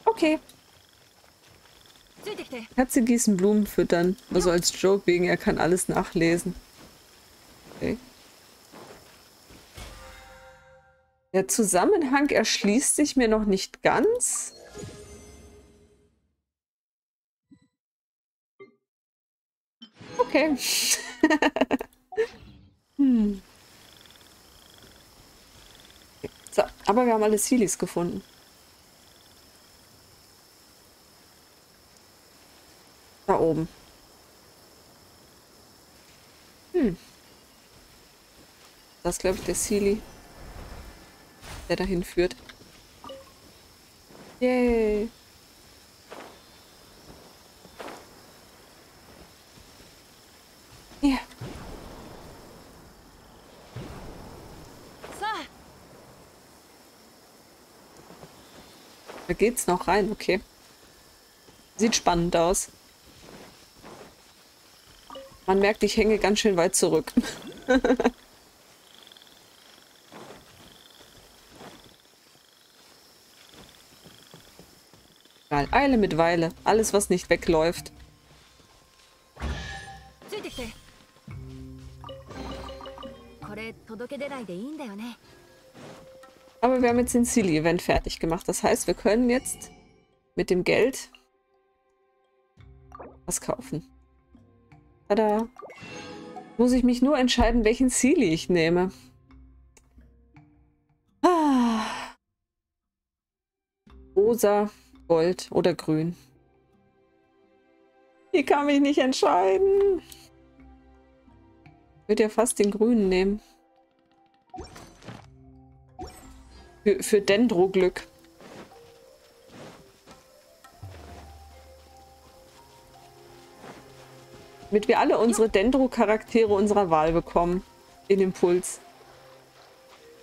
Okay. Katze gießen, Blumen füttern. Also als Joke wegen, er kann alles nachlesen. Okay. Der Zusammenhang erschließt sich mir noch nicht ganz. Okay. hm. So, aber wir haben alle Silis gefunden. Da oben. Hm. Das ist, glaube ich, der Sealy, der dahin führt. Yay. Ja. Da geht's noch rein, okay. Sieht spannend aus. Man merkt, ich hänge ganz schön weit zurück. Eile mit Weile. Alles, was nicht wegläuft. Aber wir haben jetzt den Silly-Event fertig gemacht. Das heißt, wir können jetzt mit dem Geld was kaufen. Tada. Muss ich mich nur entscheiden, welchen Silly ich nehme. Ah. Rosa, Gold oder Grün. Hier kann mich nicht entscheiden. Ich würde ja fast den Grünen nehmen. Für, für Dendro-Glück. Damit wir alle unsere Dendro-Charaktere unserer Wahl bekommen. In Impuls.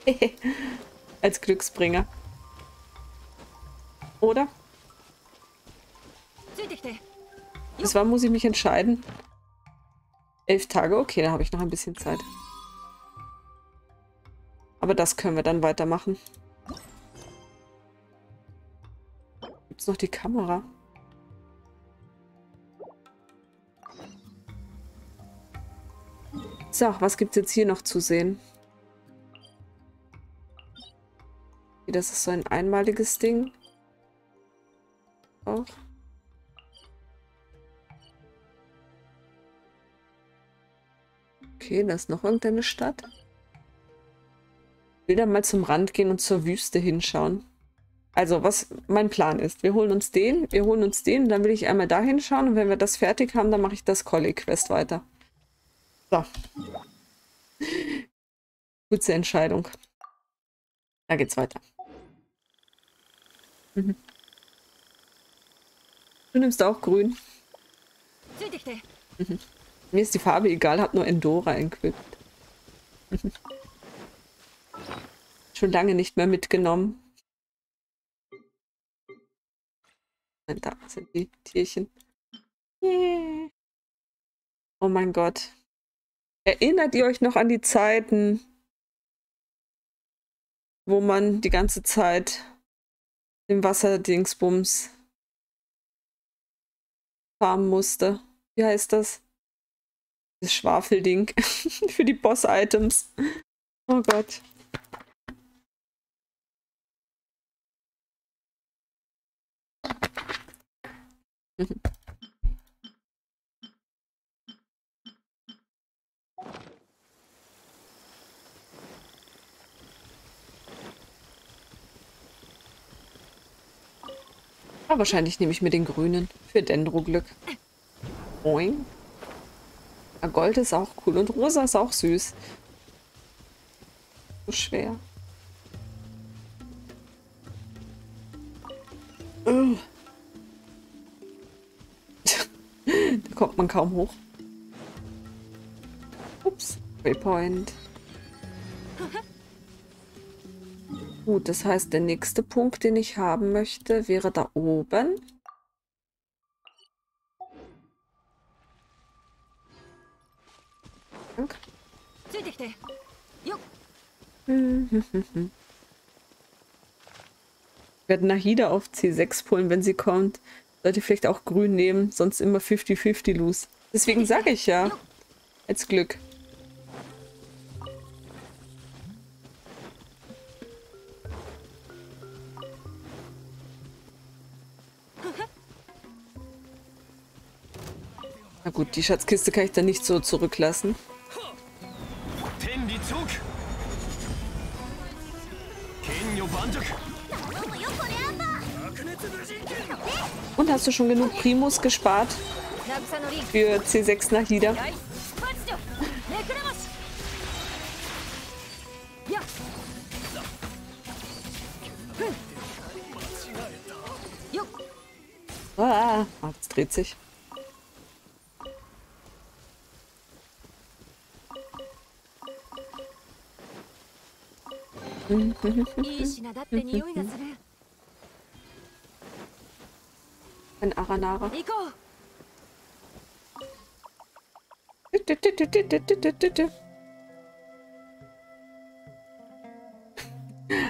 Als Glücksbringer. Oder? Das war, muss ich mich entscheiden. Elf Tage, okay, da habe ich noch ein bisschen Zeit. Aber das können wir dann weitermachen. Gibt es noch die Kamera? So, was gibt es jetzt hier noch zu sehen? Das ist so ein einmaliges Ding. Auch. Okay, da ist noch irgendeine Stadt. Ich will da mal zum Rand gehen und zur Wüste hinschauen. Also, was mein Plan ist. Wir holen uns den, wir holen uns den, dann will ich einmal da hinschauen und wenn wir das fertig haben, dann mache ich das Collie-Quest weiter. So. Gute Entscheidung. Da geht's weiter. Mhm. Du nimmst auch grün. Mhm. Mir ist die Farbe egal, hab nur Endora equipped. Schon lange nicht mehr mitgenommen. Da sind die Tierchen. Yeah. Oh mein Gott. Erinnert ihr euch noch an die Zeiten, wo man die ganze Zeit im Wasserdingsbums farmen musste? Wie heißt das? Das Schwafelding für die Boss-Items. Oh Gott. Aber wahrscheinlich nehme ich mir den grünen für Dendro-Glück. Boing. Gold ist auch cool und rosa ist auch süß. So schwer. Oh. Kommt man kaum hoch. Ups, Waypoint. Gut, das heißt, der nächste Punkt, den ich haben möchte, wäre da oben. Dank. Ich werde Nahida auf C6 pullen, wenn sie kommt. Sollte vielleicht auch grün nehmen, sonst immer 50-50 los. Deswegen sage ich ja. Als Glück. Na gut, die Schatzkiste kann ich dann nicht so zurücklassen. Und hast du schon genug Primus gespart? Für C6 nach Hida? Ah, das dreht sich. Ein Aranara.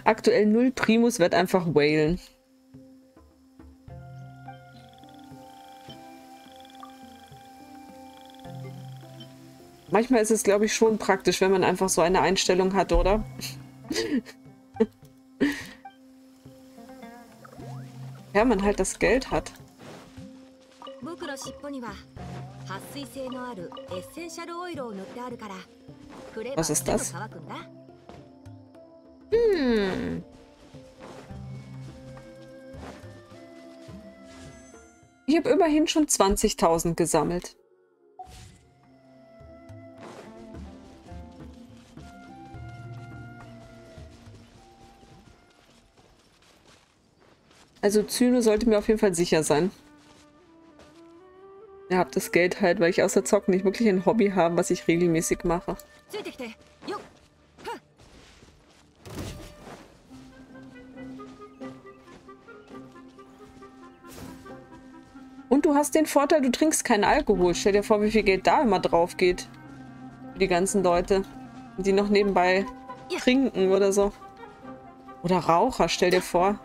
Aktuell null Primus wird einfach whalen. Manchmal ist es, glaube ich, schon praktisch, wenn man einfach so eine Einstellung hat, oder? ja, man halt das Geld hat. Was ist das? Hm. Ich habe immerhin schon 20.000 gesammelt. Also Zyno sollte mir auf jeden Fall sicher sein. Ihr habt das Geld halt, weil ich außer Zocken nicht wirklich ein Hobby habe, was ich regelmäßig mache. Und du hast den Vorteil, du trinkst keinen Alkohol. Stell dir vor, wie viel Geld da immer drauf geht. Für die ganzen Leute, die noch nebenbei trinken oder so. Oder Raucher, stell dir vor.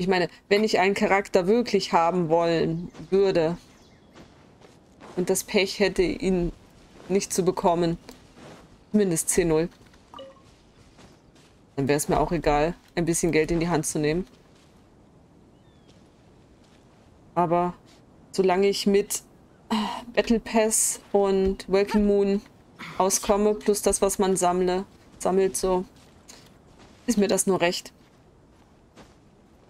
Ich meine, wenn ich einen Charakter wirklich haben wollen würde und das Pech hätte, ihn nicht zu bekommen, zumindest C0, dann wäre es mir auch egal, ein bisschen Geld in die Hand zu nehmen. Aber solange ich mit Battle Pass und Welcome Moon auskomme, plus das, was man sammle, sammelt, so, ist mir das nur recht.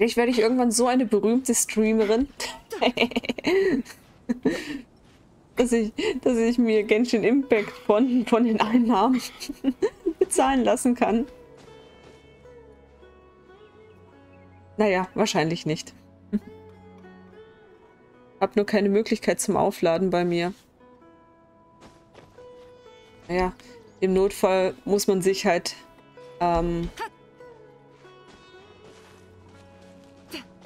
Vielleicht werde ich irgendwann so eine berühmte Streamerin, dass, ich, dass ich mir Genshin Impact von, von den Einnahmen bezahlen lassen kann. Naja, wahrscheinlich nicht. Hab nur keine Möglichkeit zum Aufladen bei mir. Naja, im Notfall muss man sich halt ähm,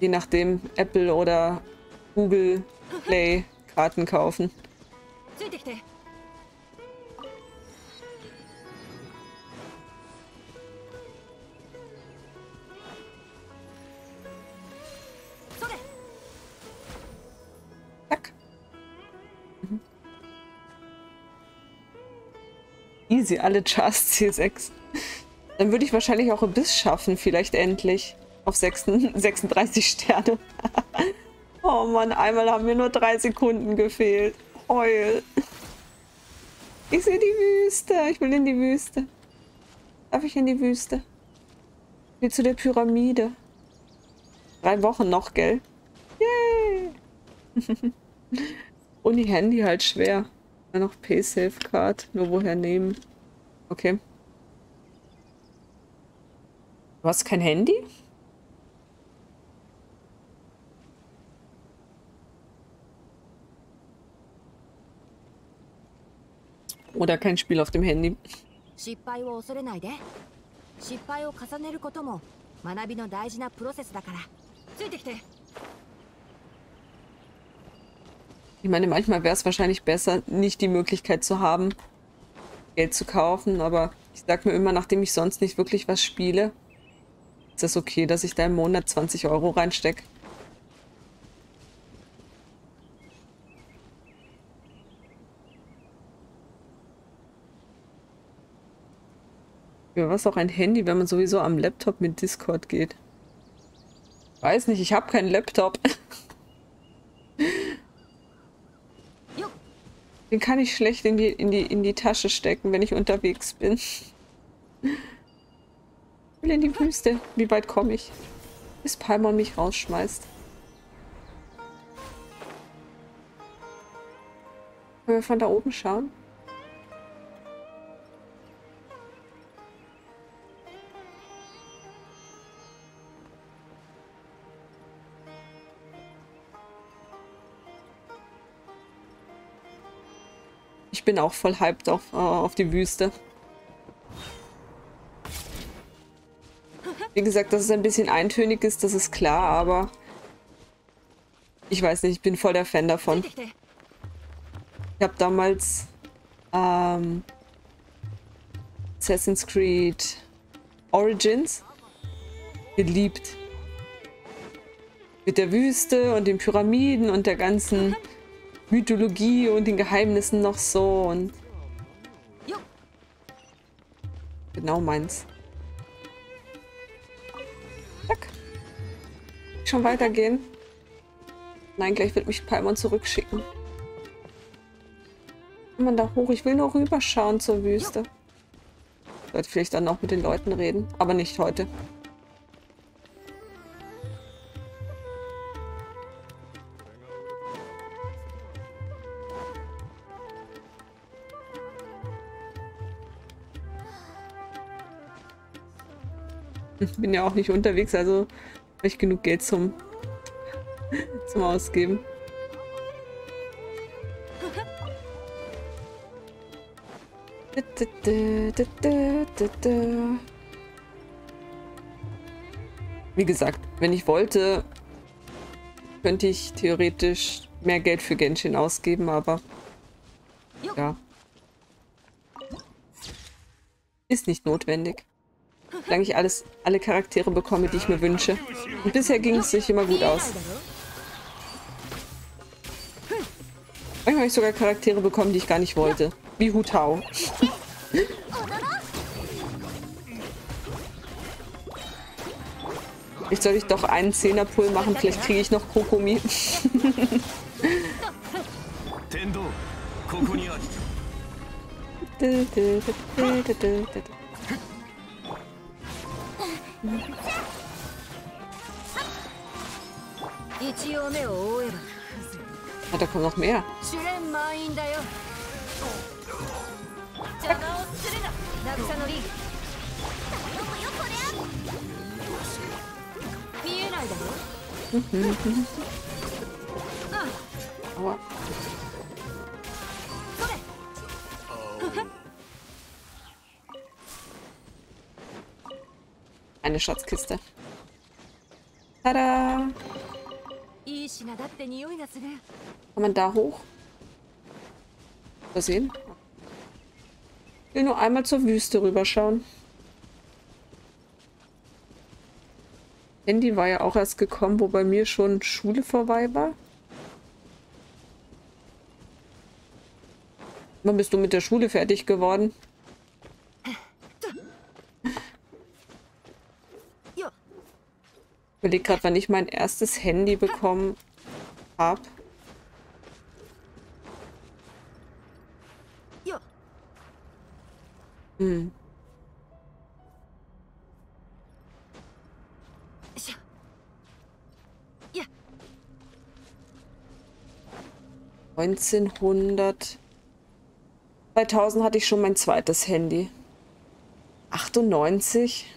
je nachdem Apple oder Google Play Karten kaufen. Mhm. Easy, alle Chars C6. Dann würde ich wahrscheinlich auch Abyss schaffen, vielleicht endlich. Auf 36 Sterne. oh Mann, einmal haben mir nur drei Sekunden gefehlt. Heul. Ich sehe die Wüste. Ich will in die Wüste. Darf ich in die Wüste? Will zu der Pyramide. Drei Wochen noch, gell? Yay! Und die Handy halt schwer. Dann noch Paysafe Card. Nur woher nehmen? Okay. Du hast kein Handy? Oder kein Spiel auf dem Handy. 失敗を恐れないで失敗を重ねることも学びの大事なプロセスだからついてきて Ich meine, manchmal wäre es wahrscheinlich besser, nicht die Möglichkeit zu haben, Geld zu kaufen, aber ich sag mir immer, nachdem ich sonst nicht wirklich was spiele, ist das okay, dass ich da im Monat 20 Euro reinstecke. Ja, was auch ein Handy, wenn man sowieso am Laptop mit Discord geht. Weiß nicht, ich habe keinen Laptop. Den kann ich schlecht in die, in, die, in die Tasche stecken, wenn ich unterwegs bin. Ich will in die Wüste. Wie weit komme ich? Bis Palmon mich rausschmeißt. Können wir von da oben schauen? Ich bin auch voll hyped auf, uh, auf die Wüste. Wie gesagt, dass es ein bisschen eintönig ist, das ist klar, aber ich weiß nicht, ich bin voll der Fan davon. Ich habe damals ähm, Assassin's Creed Origins geliebt. Mit der Wüste und den Pyramiden und der ganzen Mythologie und den Geheimnissen noch so und genau meins. Zack. Schon weitergehen? Nein, gleich wird mich Palmon zurückschicken. Kann man da hoch? Ich will nur rüberschauen zur Wüste. Sollte vielleicht dann noch mit den Leuten reden, aber nicht heute. Ich bin ja auch nicht unterwegs, also habe ich genug Geld zum, zum Ausgeben. Wie gesagt, wenn ich wollte, könnte ich theoretisch mehr Geld für Genshin ausgeben, aber ja. Ist nicht notwendig solange ich alles, alle Charaktere bekomme, die ich mir wünsche. Und bisher ging es sich immer gut aus. Manchmal habe ich sogar Charaktere bekommen, die ich gar nicht wollte. Wie Hu Tao. Vielleicht soll ich doch einen Zehner-Pull machen, vielleicht kriege ich noch Kokomi. Ah, da kommt noch mehr. Aua. Eine Schatzkiste. Tada! Kann man da hoch? Mal sehen. Ich will nur einmal zur Wüste rüberschauen. Handy war ja auch erst gekommen, wo bei mir schon Schule vorbei war. Wann bist du mit der Schule fertig geworden? Ich überlege gerade, wann ich mein erstes Handy bekommen habe. Hm. Neunzehnhundert. 2000 hatte ich schon mein zweites Handy. 98?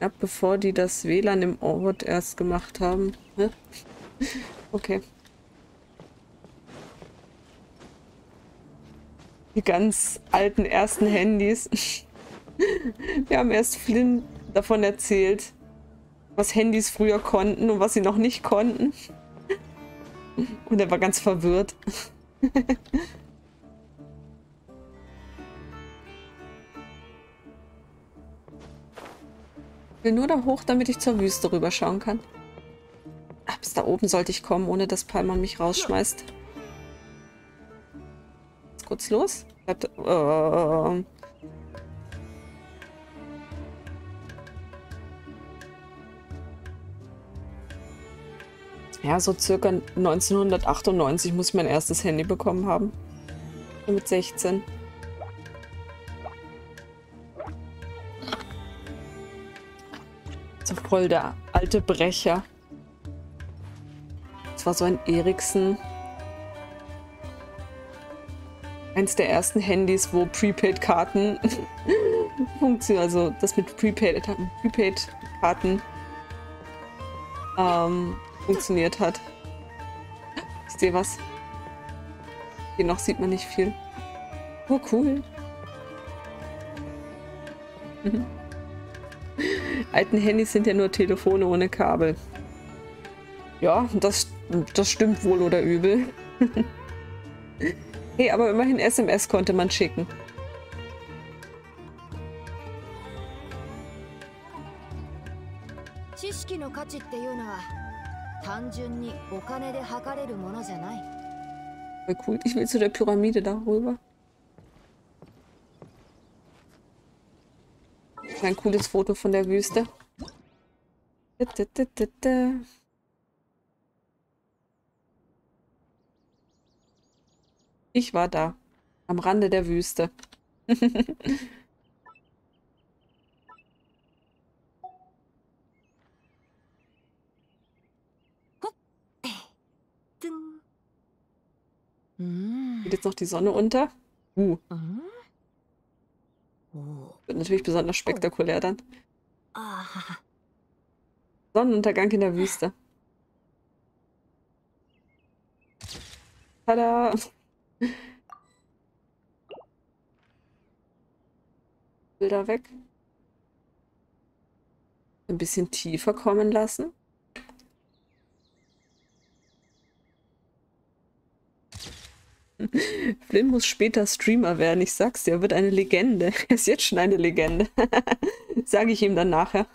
Ja, bevor die das WLAN im Ort erst gemacht haben. Okay. Die ganz alten ersten Handys. Wir haben erst Flynn davon erzählt, was Handys früher konnten und was sie noch nicht konnten. Und er war ganz verwirrt. Will nur da hoch, damit ich zur Wüste rüberschauen kann. Ach, bis da oben sollte ich kommen, ohne dass Palmer mich rausschmeißt. Jetzt kurz los. Bleibt, äh, Ja, so circa 1998 muss ich mein erstes Handy bekommen haben. Mit 16. voll der alte Brecher. Das war so ein Ericsson. Eins der ersten Handys, wo Prepaid-Karten funktionieren. Also das mit Prepaid-Karten Prepaid ähm, funktioniert hat. Ich sehe was. Hier noch sieht man nicht viel. Oh, cool. Mhm alten Handys sind ja nur Telefone ohne Kabel. Ja, das, das stimmt wohl oder übel. hey, aber immerhin SMS konnte man schicken. Cool, ich will zu der Pyramide darüber. Ein cooles Foto von der Wüste. Ich war da. Am Rande der Wüste. Geht jetzt noch die Sonne unter? Uh. Wird natürlich besonders spektakulär dann. Sonnenuntergang in der Wüste. Tada! Bilder weg. Ein bisschen tiefer kommen lassen. Flynn muss später Streamer werden. Ich sag's dir, er wird eine Legende. Er ist jetzt schon eine Legende. Sage ich ihm dann nachher.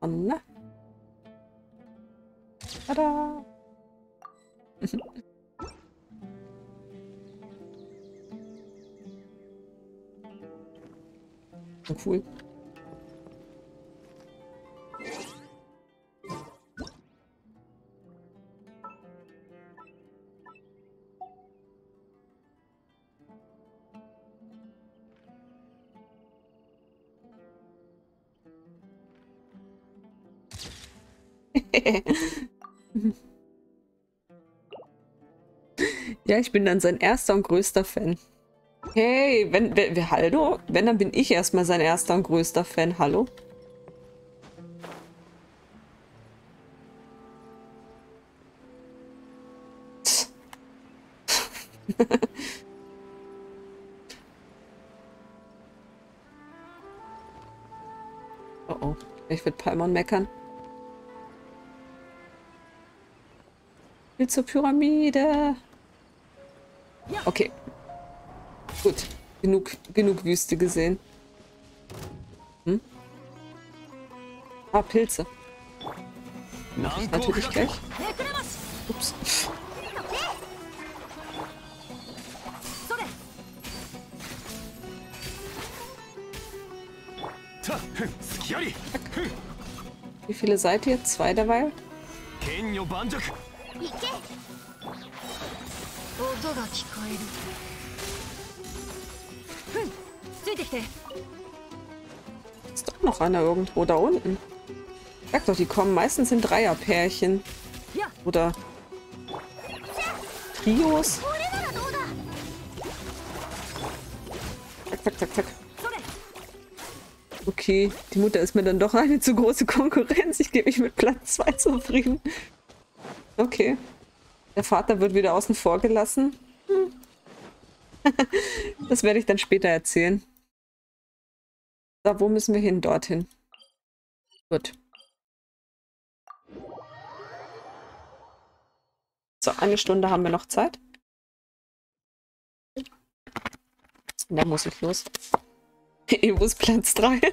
oh, na. Tada! Cool. ja, ich bin dann sein erster und größter Fan. Hey, wenn, wenn, hallo? Wenn, dann bin ich erstmal sein erster und größter Fan. Hallo? oh oh, ich würde Palmon meckern. Will zur Pyramide. Okay. Gut. Genug, genug Wüste gesehen. Hm? Ah, Pilze. Mach ich natürlich gleich. Ups. Wie viele seid ihr? Zwei dabei? てきて Ist doch noch einer irgendwo da unten. Sag doch, die kommen meistens in Dreierpärchen. Oder Trios. Zack, zack, zack, zack. Okay, die Mutter ist mir dann doch eine zu große Konkurrenz. Ich gebe mich mit Platz 2 zufrieden. Okay. Der Vater wird wieder außen vor gelassen. Hm. das werde ich dann später erzählen. So, wo müssen wir hin? Dorthin. Gut. So, eine Stunde haben wir noch Zeit. Da muss ich los. Evo ist Platz 3.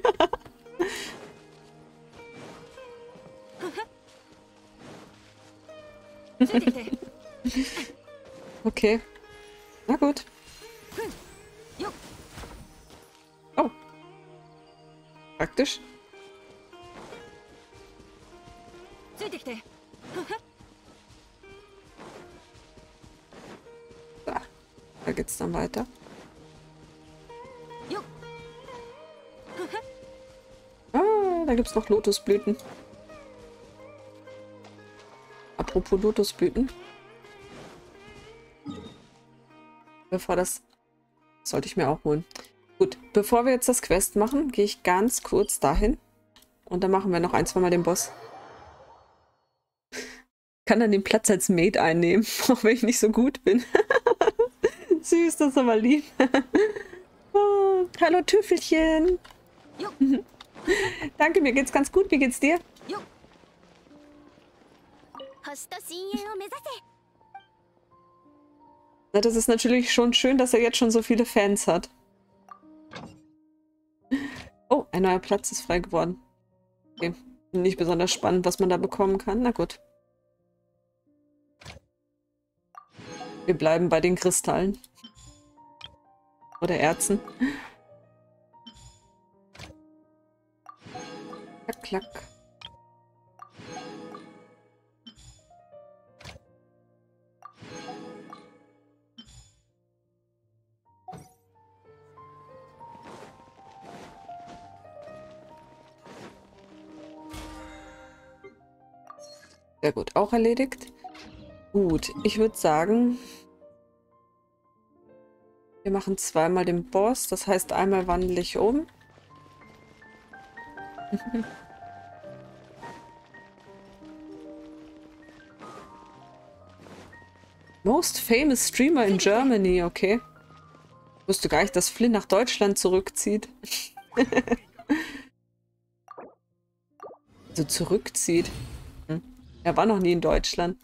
Okay. Na gut. Praktisch. Da. Da geht's dann weiter. Ah, da gibt's noch Lotusblüten. Apropos Lotusblüten. Bevor das... Sollte ich mir auch holen. Gut, bevor wir jetzt das Quest machen, gehe ich ganz kurz dahin. Und dann machen wir noch ein, zwei Mal den Boss. Kann dann den Platz als Mate einnehmen, auch wenn ich nicht so gut bin. Süß, das ist aber lieb. oh, hallo Tüffelchen. Danke, mir geht's ganz gut. Wie geht's dir? Na, das ist natürlich schon schön, dass er jetzt schon so viele Fans hat. Oh, ein neuer Platz ist frei geworden. Okay. Nicht besonders spannend, was man da bekommen kann. Na gut. Wir bleiben bei den Kristallen. Oder Erzen. Klack, klack. Sehr gut, auch erledigt. Gut, ich würde sagen, wir machen zweimal den Boss. Das heißt, einmal wandle ich um. Most famous streamer in Germany, okay. Ich wusste gar nicht, dass Flynn nach Deutschland zurückzieht. also zurückzieht. Er war noch nie in Deutschland.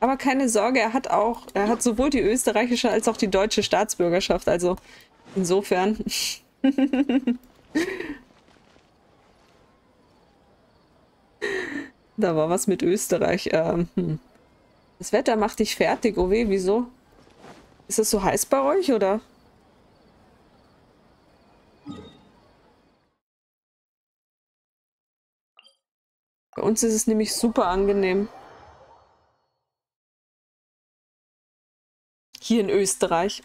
Aber keine Sorge, er hat auch, er hat sowohl die österreichische als auch die deutsche Staatsbürgerschaft. Also insofern. da war was mit Österreich. Ähm, hm. Das Wetter macht dich fertig, oh weh, wieso? Ist es so heiß bei euch, oder? Bei uns ist es nämlich super angenehm. Hier in Österreich.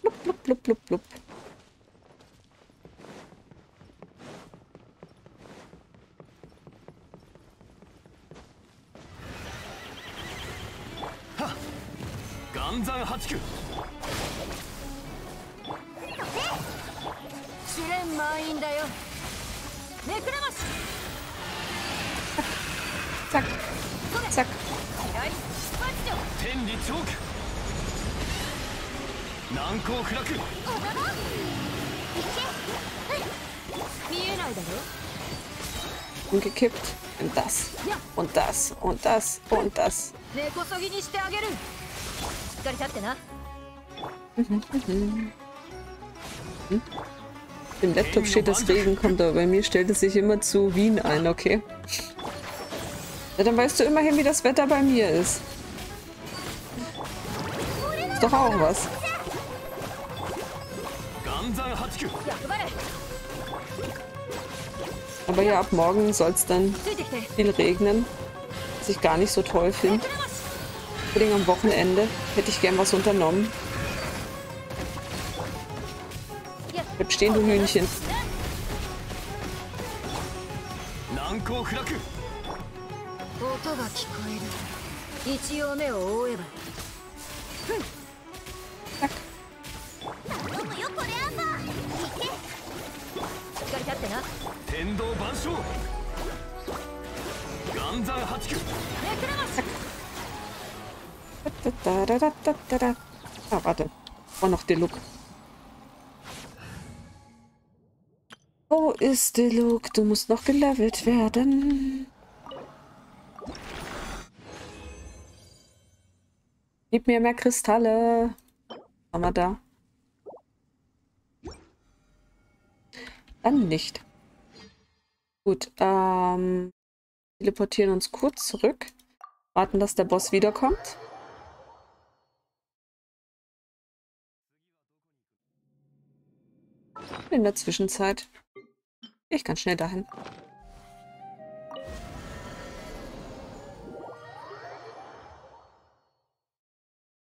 blub, blub, blub, blub, 暗山八九。試ン満員だよ。めくれまし。ザクザク。天理チョーク。難攻不落。見えないだろ。umgekippt. Und das. Und das. Und das. Und das. Im Laptop steht, dass Regen kommt, aber bei mir stellt es sich immer zu Wien ein, okay? Ja, dann weißt du immerhin, wie das Wetter bei mir ist. Ist doch auch was. Aber ja, ab morgen soll es dann viel regnen, was ich gar nicht so toll finde. Unbedingt am Wochenende hätte ich gern was unternommen. Bleib stehen, du Hühnchen. Deluk. Wo ist Deluk? Du musst noch gelevelt werden. Gib mir mehr Kristalle. Haben wir da. Dann nicht. Gut, ähm, teleportieren uns kurz zurück. Warten, dass der Boss wiederkommt. In der Zwischenzeit. Ich kann schnell dahin.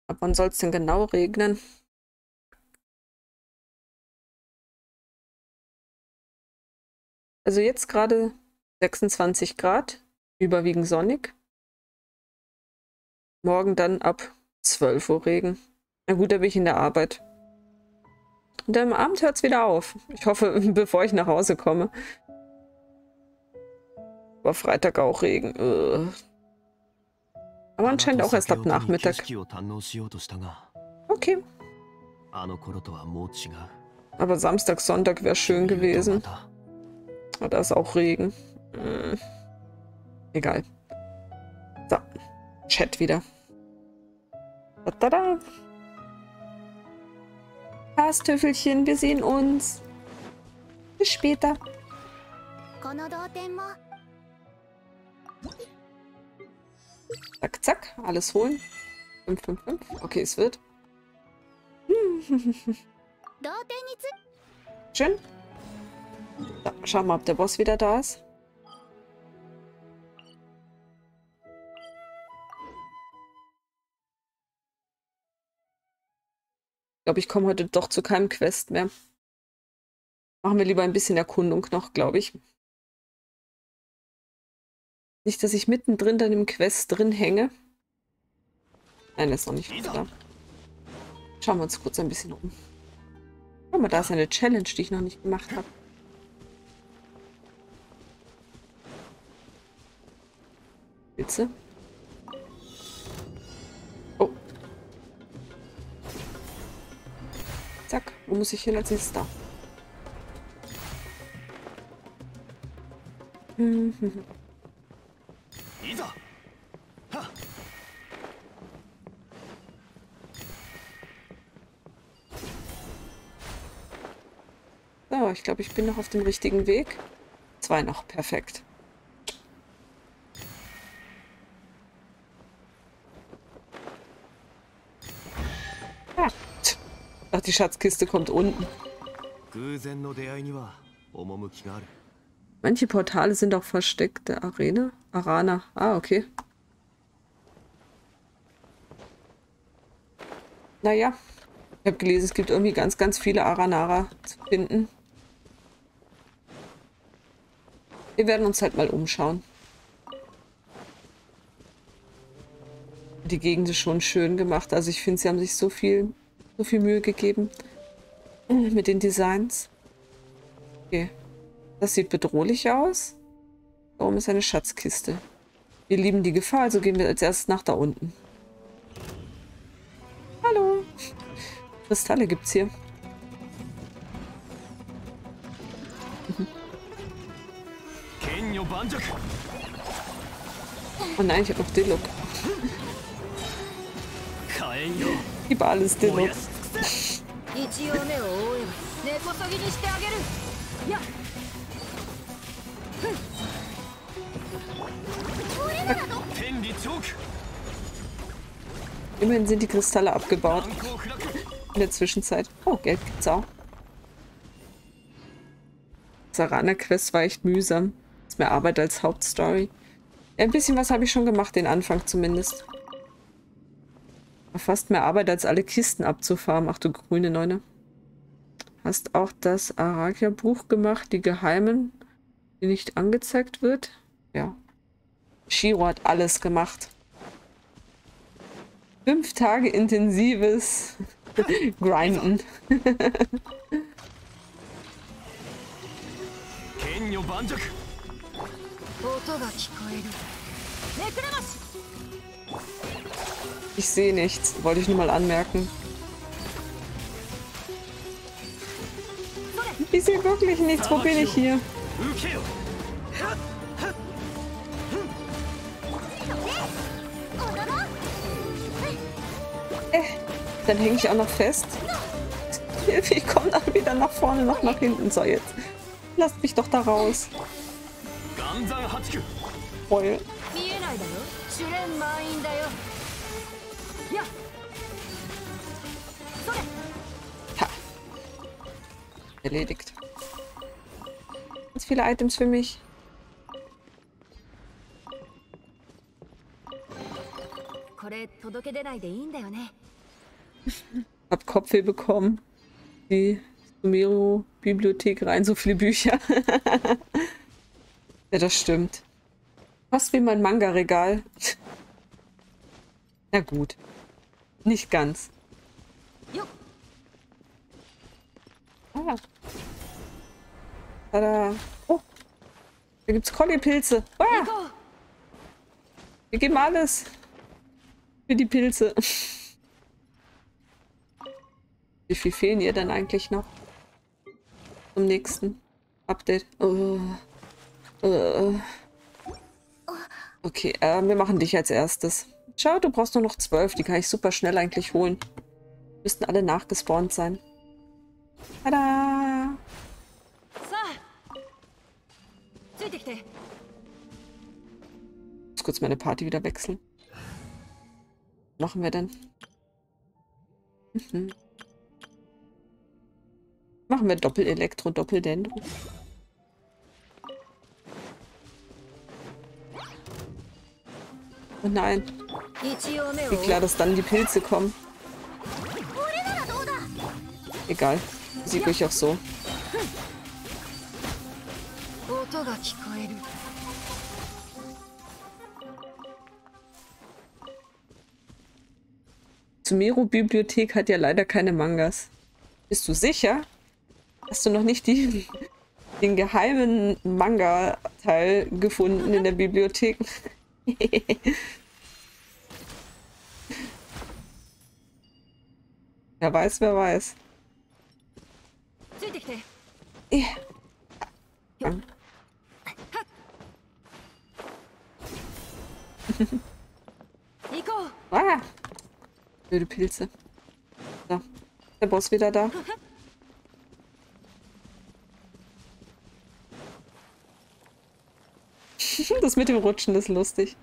Ab wann soll es denn genau regnen? Also jetzt gerade 26 Grad, überwiegend sonnig. Morgen dann ab 12 Uhr Regen. Na gut, da bin ich in der Arbeit. Und am Abend hört es wieder auf. Ich hoffe, bevor ich nach Hause komme. War Freitag auch Regen. Ugh. Aber anscheinend auch erst ab Nachmittag. Okay. Aber Samstag, Sonntag wäre schön gewesen. Oh, da ist auch Regen. Hm. Egal. So. Chat wieder. Da, da, da. Pastöffelchen, wir sehen uns. Bis später. Zack, zack. Alles holen. 5, 5, 5. Okay, es wird. Schön. So, schauen wir mal, ob der Boss wieder da ist. Glaube, ich komme heute doch zu keinem Quest mehr. Machen wir lieber ein bisschen Erkundung noch, glaube ich. Nicht, dass ich mittendrin dann im Quest drin hänge. Nein, das ist noch nicht da. Schauen wir uns kurz ein bisschen um. Guck mal, da ist eine Challenge, die ich noch nicht gemacht habe. Spitze. Zack, wo muss ich hin als nächstes da? So, ich glaube, ich bin noch auf dem richtigen Weg. Zwei noch, perfekt. Ach, die Schatzkiste kommt unten. Manche Portale sind auch versteckte Arena. Arana. Ah, okay. Naja. Ich habe gelesen, es gibt irgendwie ganz, ganz viele Aranara zu finden. Wir werden uns halt mal umschauen. Die Gegend ist schon schön gemacht. Also ich finde, sie haben sich so viel so viel Mühe gegeben mit den Designs. Okay. Das sieht bedrohlich aus. Warum ist eine Schatzkiste? Wir lieben die Gefahr, also gehen wir als erstes nach da unten. Hallo. Kristalle gibt's hier. Oh nein, ich hab noch Diluc. Gib alles Diluc. 一応目を覆えば根こそぎにしてあげるや俺らの Immerhin sind die Kristalle abgebaut. In der Zwischenzeit. Oh, Geld gibt's auch. Sarana-Quest war echt mühsam. Ist mehr Arbeit als Hauptstory. Ja, ein bisschen was habe ich schon gemacht, den Anfang zumindest. War fast mehr Arbeit, als alle Kisten abzufarmen. Ach du grüne Neune. Hast auch das Arakia-Buch gemacht, die Geheimen, die nicht angezeigt wird? Ja. Shiro hat alles gemacht. Fünf Tage intensives Grinden. 剣女盤石音が聞こえるめくれます ich sehe nichts, wollte ich nur mal anmerken. Ich sehe wirklich nichts, wo bin ich hier? Äh, dann hänge ich auch noch fest. Ich komme dann weder nach vorne noch nach hinten. So, jetzt lasst mich doch da raus. Voll. Ha. Erledigt. Ganz viele Items für mich. Hab Kopfweh bekommen. Die Sumero-Bibliothek rein, so viele Bücher. ja, das stimmt. Fast wie mein Manga-Regal. Na gut. Nicht ganz. Ah. Tada. Oh. Da gibt's Collie-Pilze. Ah. Wir geben alles. Für die Pilze. Wie viel fehlen ihr denn eigentlich noch? Zum nächsten Update. Oh. oh. Okay, äh, wir machen dich als erstes. Schau, du brauchst nur noch zwölf. Die kann ich super schnell eigentlich holen. Müssten alle nachgespawnt sein. Tada! Muss kurz meine Party wieder wechseln. Was machen wir denn? Mhm. Machen wir Doppel-Elektro, Doppel-Dendro. Oh nein. Wie klar, dass dann die Pilze kommen. Egal. Sieg euch auch so. Sumeru Bibliothek hat ja leider keine Mangas. Bist du sicher? Hast du noch nicht die, den geheimen Manga-Teil gefunden in der Bibliothek? wer weiß, wer weiß. Yeah. Ne? Hm. ah, blöde Pilze. So, der Boss wieder da. das mit dem Rutschen ist lustig.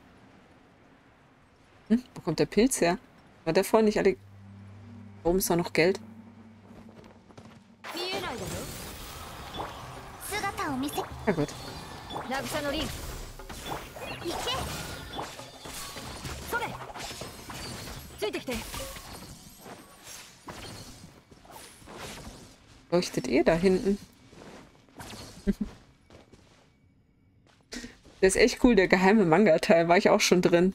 Hm, wo kommt der Pilz her? War der vorhin nicht alle... Warum ist da noch Geld. Na gut. Leuchtet ihr da hinten. Der ist echt cool, der geheime Manga-Teil. War ich auch schon drin.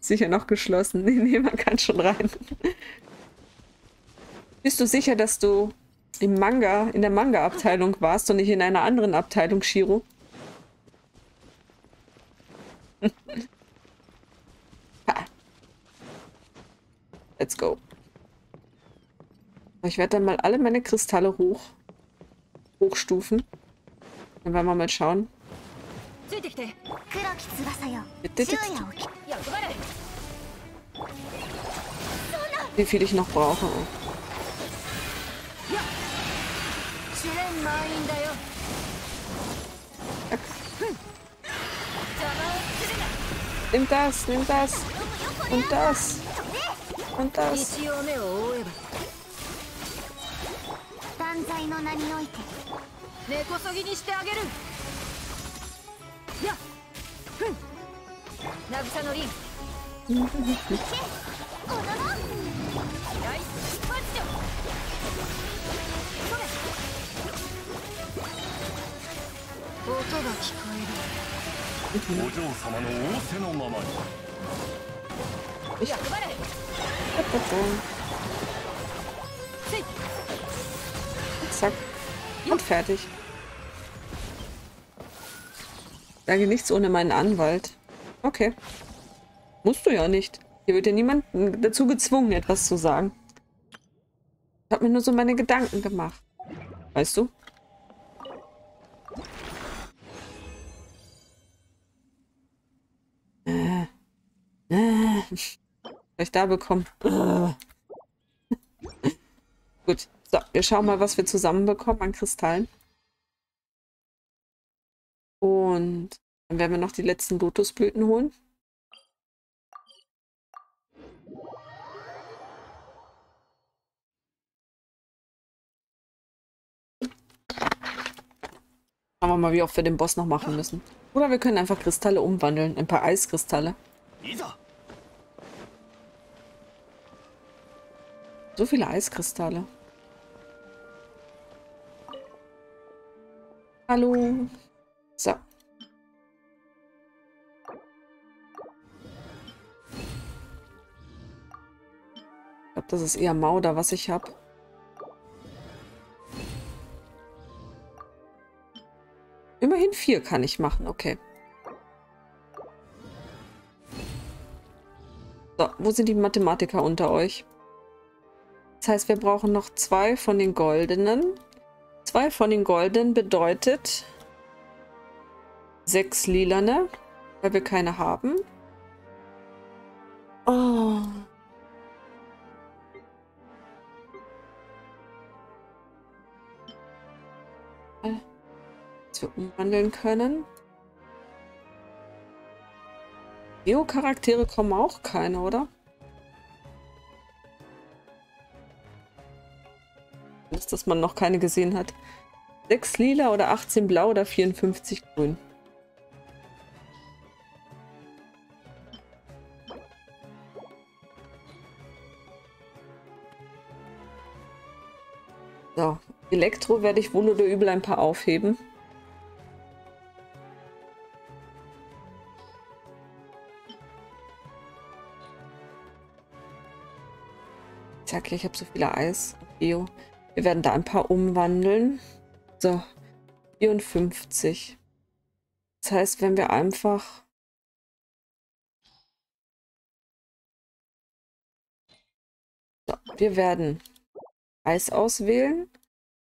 Sicher noch geschlossen. Nee, nee, man kann schon rein. Bist du sicher, dass du im Manga, in der Manga-Abteilung warst und nicht in einer anderen Abteilung, Shiro? Ha. Let's go. Ich werde dann mal alle meine Kristalle hoch hochstufen. Dann werden wir mal schauen. Wie viel ich noch brauche. Nimm das, nimm das. Und das. Und das. Ich. Zack. Und fertig. Danke nichts ohne meinen Anwalt. Okay. Musst du ja nicht. Hier wird ja niemand dazu gezwungen, etwas zu sagen. Ich habe mir nur so meine Gedanken gemacht. Weißt du? Äh. Vielleicht da bekommen. Äh. Gut. So, wir schauen mal, was wir zusammenbekommen an Kristallen. Und dann werden wir noch die letzten Lotusblüten holen. Schauen wir mal, wie oft wir den Boss noch machen müssen. Oder wir können einfach Kristalle umwandeln. Ein paar Eiskristalle. So viele Eiskristalle. Hallo. So. Ich glaube, das ist eher Mauder, was ich habe. Immerhin vier kann ich machen, okay. So, wo sind die Mathematiker unter euch? Das heißt, wir brauchen noch zwei von den goldenen. Zwei von den goldenen bedeutet sechs lilane, weil wir keine haben. Oh. Dass wir umwandeln können. Geo-Charaktere kommen auch keine, oder? Ist, dass man noch keine gesehen hat. 6 lila oder 18 blau oder 54 grün. So, Elektro werde ich wohl oder übel ein paar aufheben. Zack, ich habe so viele Eis. Geo. Wir werden da ein paar umwandeln. So, 54. Das heißt, wenn wir einfach... So, wir werden Eis auswählen.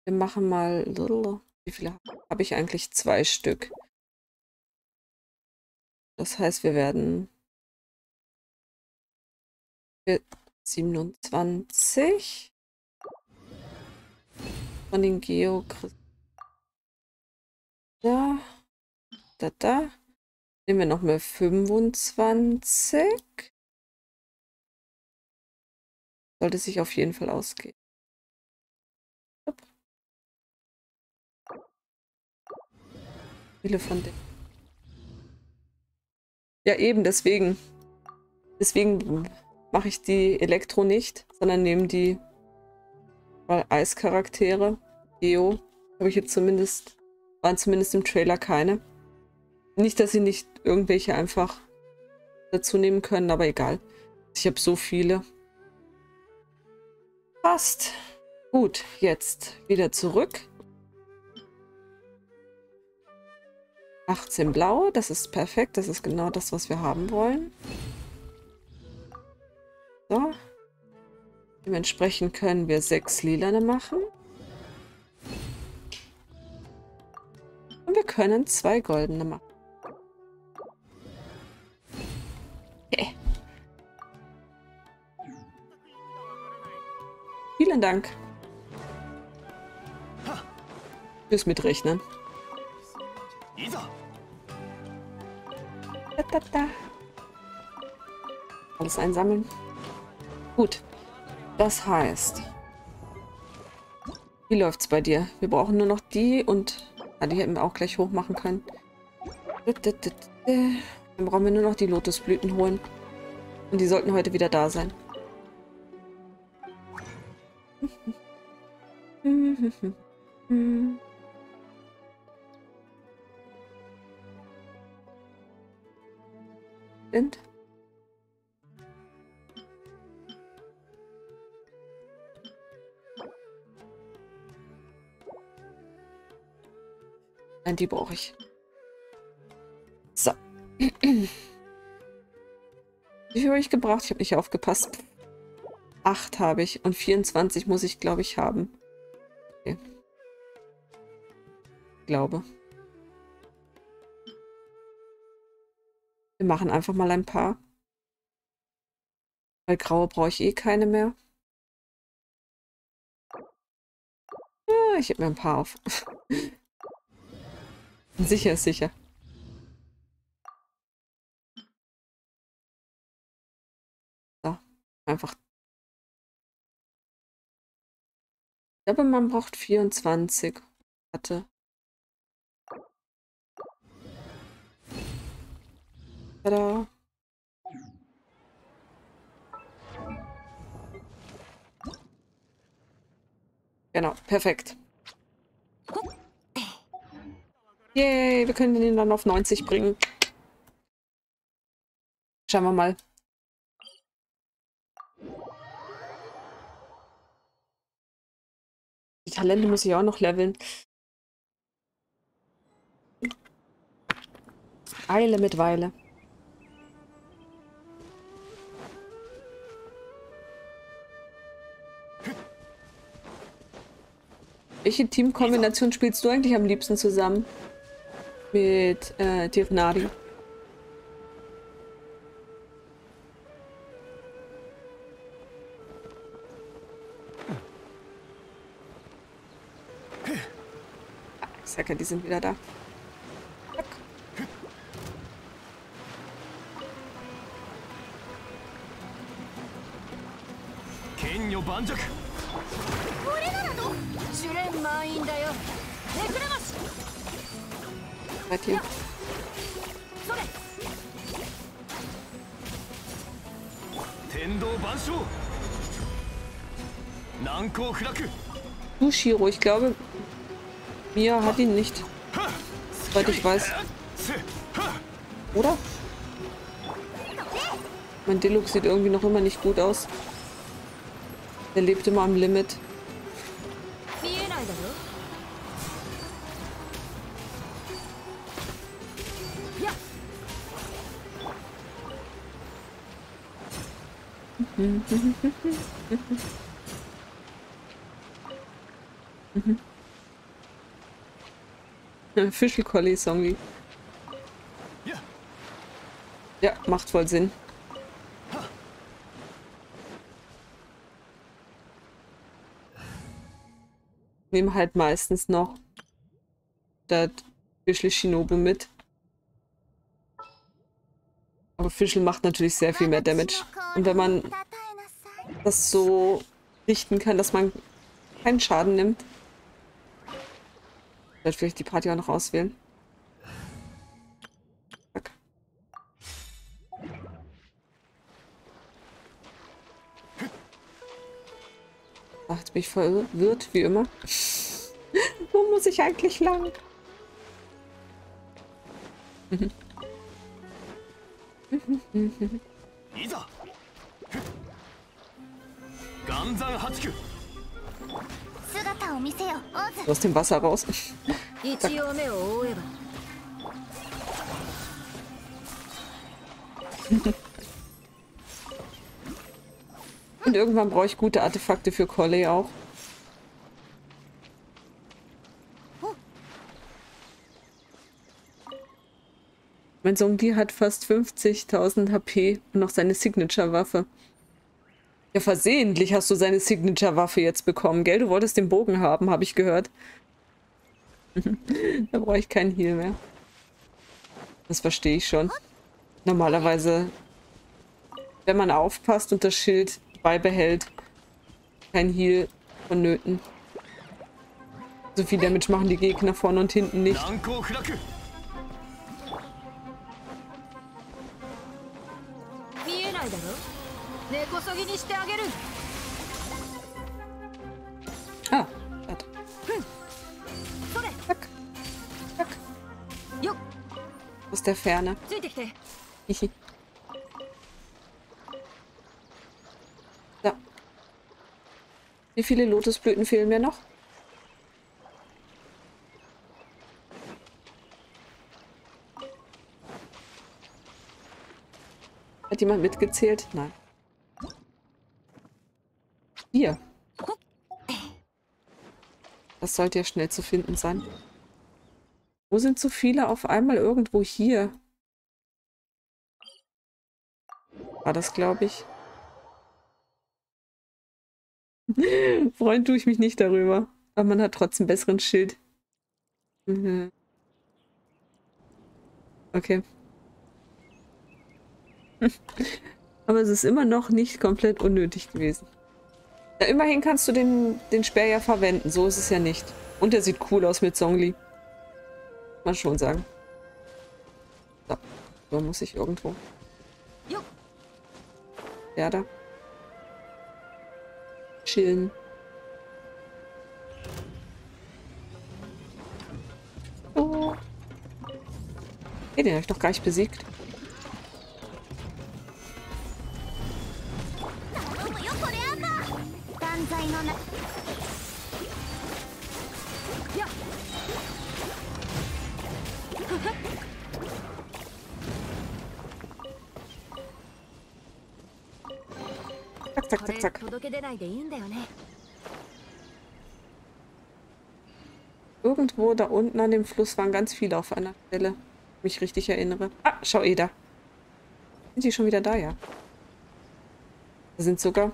Wir machen mal... Wie viele habe ich eigentlich? Zwei Stück. Das heißt, wir werden... 27 von den Geokristall. Da, da, da. Nehmen wir noch mal 25. Sollte sich auf jeden Fall ausgehen. Viele von denen. Ja, eben, deswegen. Deswegen mache ich die Elektro nicht, sondern nehme die weil Eischaraktere, Geo, habe ich jetzt zumindest, waren zumindest im Trailer keine. Nicht, dass sie nicht irgendwelche einfach dazu nehmen können, aber egal. Ich habe so viele. Passt. Gut, jetzt wieder zurück. 18 blau, das ist perfekt. Das ist genau das, was wir haben wollen. So. Dementsprechend können wir sechs lilane machen. Und wir können zwei goldene machen. Okay. Vielen Dank. Fürs Mitrechnen. Da, da, da. Alles einsammeln. Gut. Das heißt... Wie läuft's bei dir? Wir brauchen nur noch die und... Ah, die hätten wir auch gleich hoch machen können. Dann brauchen wir nur noch die Lotusblüten holen. Und die sollten heute wieder da sein. Sind? Nein, die brauche ich. So. Wie viel habe ich gebraucht? Ich habe nicht aufgepasst. Acht habe ich und 24 muss ich, glaube ich, haben. Okay. Ich glaube. Wir machen einfach mal ein paar. Weil graue brauche ich eh keine mehr. Ah, ich habe mir ein paar auf. sicher ist sicher. So, einfach. Ich glaube, man braucht 24. Warte. Tada. Genau, perfekt. Yay, wir können ihn dann auf 90 bringen. Schauen wir mal. Die Talente muss ich auch noch leveln. Eile mit Weile. Welche Teamkombination spielst du eigentlich am liebsten zusammen? Mit äh, Tirnari. Ich die sind wieder da. Kenyo Banjak. seid ihr. Nushiro, ich glaube, Mia hat ihn nicht. Soweit ich weiß. Oder? Mein Deluxe sieht irgendwie noch immer nicht gut aus. Er lebt immer am Limit. Fischl Collie Songi. Ja, macht voll Sinn. Nehmen halt meistens noch das Fischl Shinobu mit. Aber Fischl macht natürlich sehr viel mehr Damage. Und wenn man das so richten kann, dass man keinen Schaden nimmt. Vielleicht vielleicht die Party auch noch auswählen. Zack. Ach, jetzt bin ich verwirrt, wie immer. Wo muss ich eigentlich lang? Mhm. aus dem Wasser raus. Und irgendwann brauche ich gute Artefakte für Colley auch. Mein Songdi hat fast 50.000 HP und noch seine Signature-Waffe. Ja, versehentlich hast du seine Signature-Waffe jetzt bekommen, gell? Du wolltest den Bogen haben, habe ich gehört. da brauche ich keinen Heal mehr. Das verstehe ich schon. Normalerweise, wenn man aufpasst und das Schild beibehält, kein Heal vonnöten. So viel Damage machen die Gegner vorne und hinten nicht. Ah, warte. Zack. Zack. Aus der Ferne. Hihi. so. Wie viele Lotusblüten fehlen mir noch? Hat jemand mitgezählt? Nein. Hier. Das sollte ja schnell zu finden sein. Wo sind so viele auf einmal irgendwo hier? War das, glaube ich. Freuen tue ich mich nicht darüber. Aber man hat trotzdem besseren Schild. Mhm. Okay. Aber es ist immer noch nicht komplett unnötig gewesen. Ja, immerhin kannst du den, den Speer ja verwenden. So ist es ja nicht. Und er sieht cool aus mit Songli. Mal schon sagen. So. So muss ich irgendwo. Ja, da. Chillen. Oh. Hey, den habe ich doch gar nicht besiegt. Zack, zack, zack. Irgendwo da unten an dem Fluss waren ganz viele auf einer Stelle. Mich richtig erinnere. Ah, schau Eda. Sind die schon wieder da, ja? Da sind sogar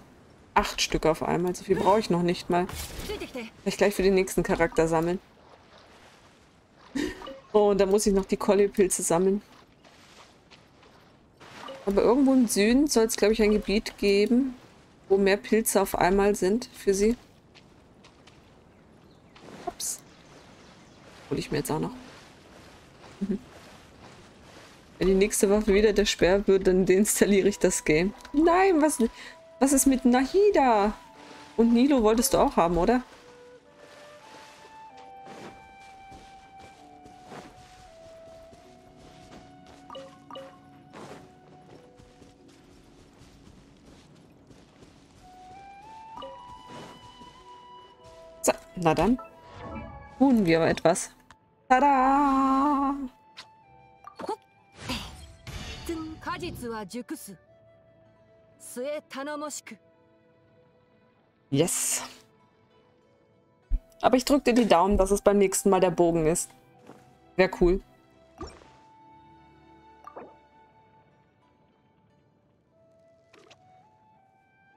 acht Stück auf einmal. So viel brauche ich noch nicht mal. Vielleicht gleich für den nächsten Charakter sammeln. Oh, und da muss ich noch die Kolli-Pilze sammeln. Aber irgendwo im Süden soll es, glaube ich, ein Gebiet geben, wo mehr Pilze auf einmal sind für sie. Ups. Hol ich mir jetzt auch noch. Mhm. Wenn die nächste Waffe wieder der Speer wird, dann deinstalliere ich das Game. Nein, was, was ist mit Nahida? Und Nilo wolltest du auch haben, oder? Na dann. Tun wir aber etwas. Tada! Yes. Aber ich drücke dir die Daumen, dass es beim nächsten Mal der Bogen ist. Wäre cool.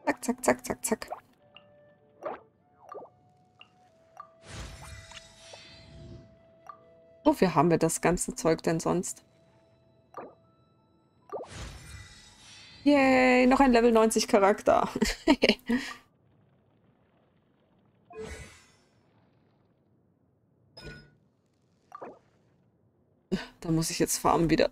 Zack, zack, zack, zack, zack. Wofür haben wir das ganze Zeug denn sonst? Yay, noch ein Level 90 Charakter. da muss ich jetzt farmen wieder.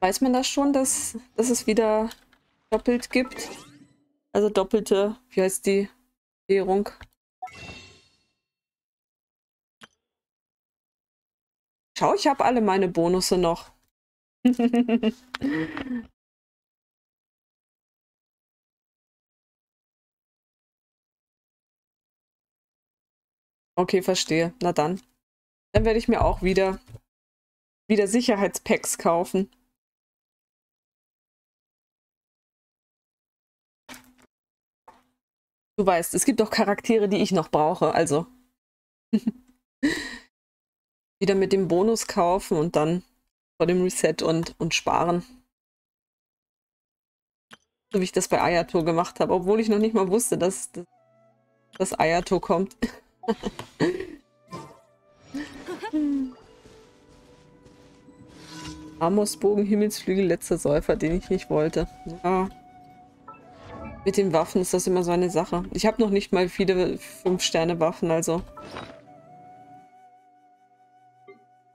Weiß man das schon, dass, dass es wieder doppelt gibt? Also doppelte, wie heißt die Währung? Schau, ich habe alle meine Bonusse noch. okay, verstehe. Na dann. Dann werde ich mir auch wieder, wieder Sicherheitspacks kaufen. Du weißt, es gibt auch Charaktere, die ich noch brauche, also. Wieder mit dem Bonus kaufen und dann vor dem Reset und, und sparen. So wie ich das bei Ayato gemacht habe, obwohl ich noch nicht mal wusste, dass, dass, dass kommt. Amosbogen, Himmelsflügel, letzter Säufer, den ich nicht wollte. Ja. Mit den Waffen ist das immer so eine Sache. Ich habe noch nicht mal viele 5-Sterne-Waffen, also.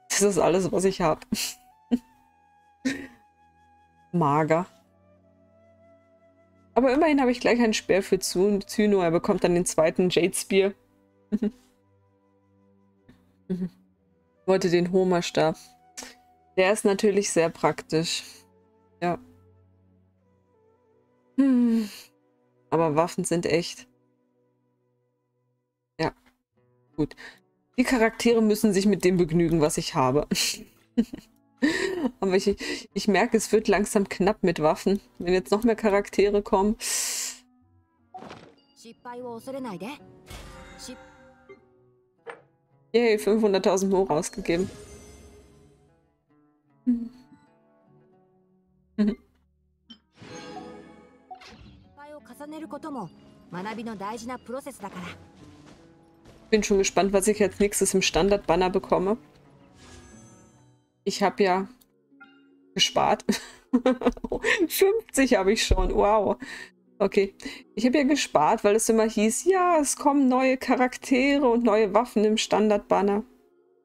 Das ist alles, was ich habe. Mager. Aber immerhin habe ich gleich einen Speer für Zyno. Er bekommt dann den zweiten Jade Spear. Wollte den Homer-Stab. Der ist natürlich sehr praktisch. Ja. Hm. Aber Waffen sind echt. Ja. Gut. Die Charaktere müssen sich mit dem begnügen, was ich habe. Aber ich, ich merke, es wird langsam knapp mit Waffen. Wenn jetzt noch mehr Charaktere kommen. Yay, 500.000 Mo rausgegeben. Mhm. Mhm. Bin schon gespannt, was ich als nächstes im Standard-Banner bekomme. Ich habe ja gespart. 50 habe ich schon. Wow. Okay. Ich habe ja gespart, weil es immer hieß, ja, es kommen neue Charaktere und neue Waffen im Standard-Banner.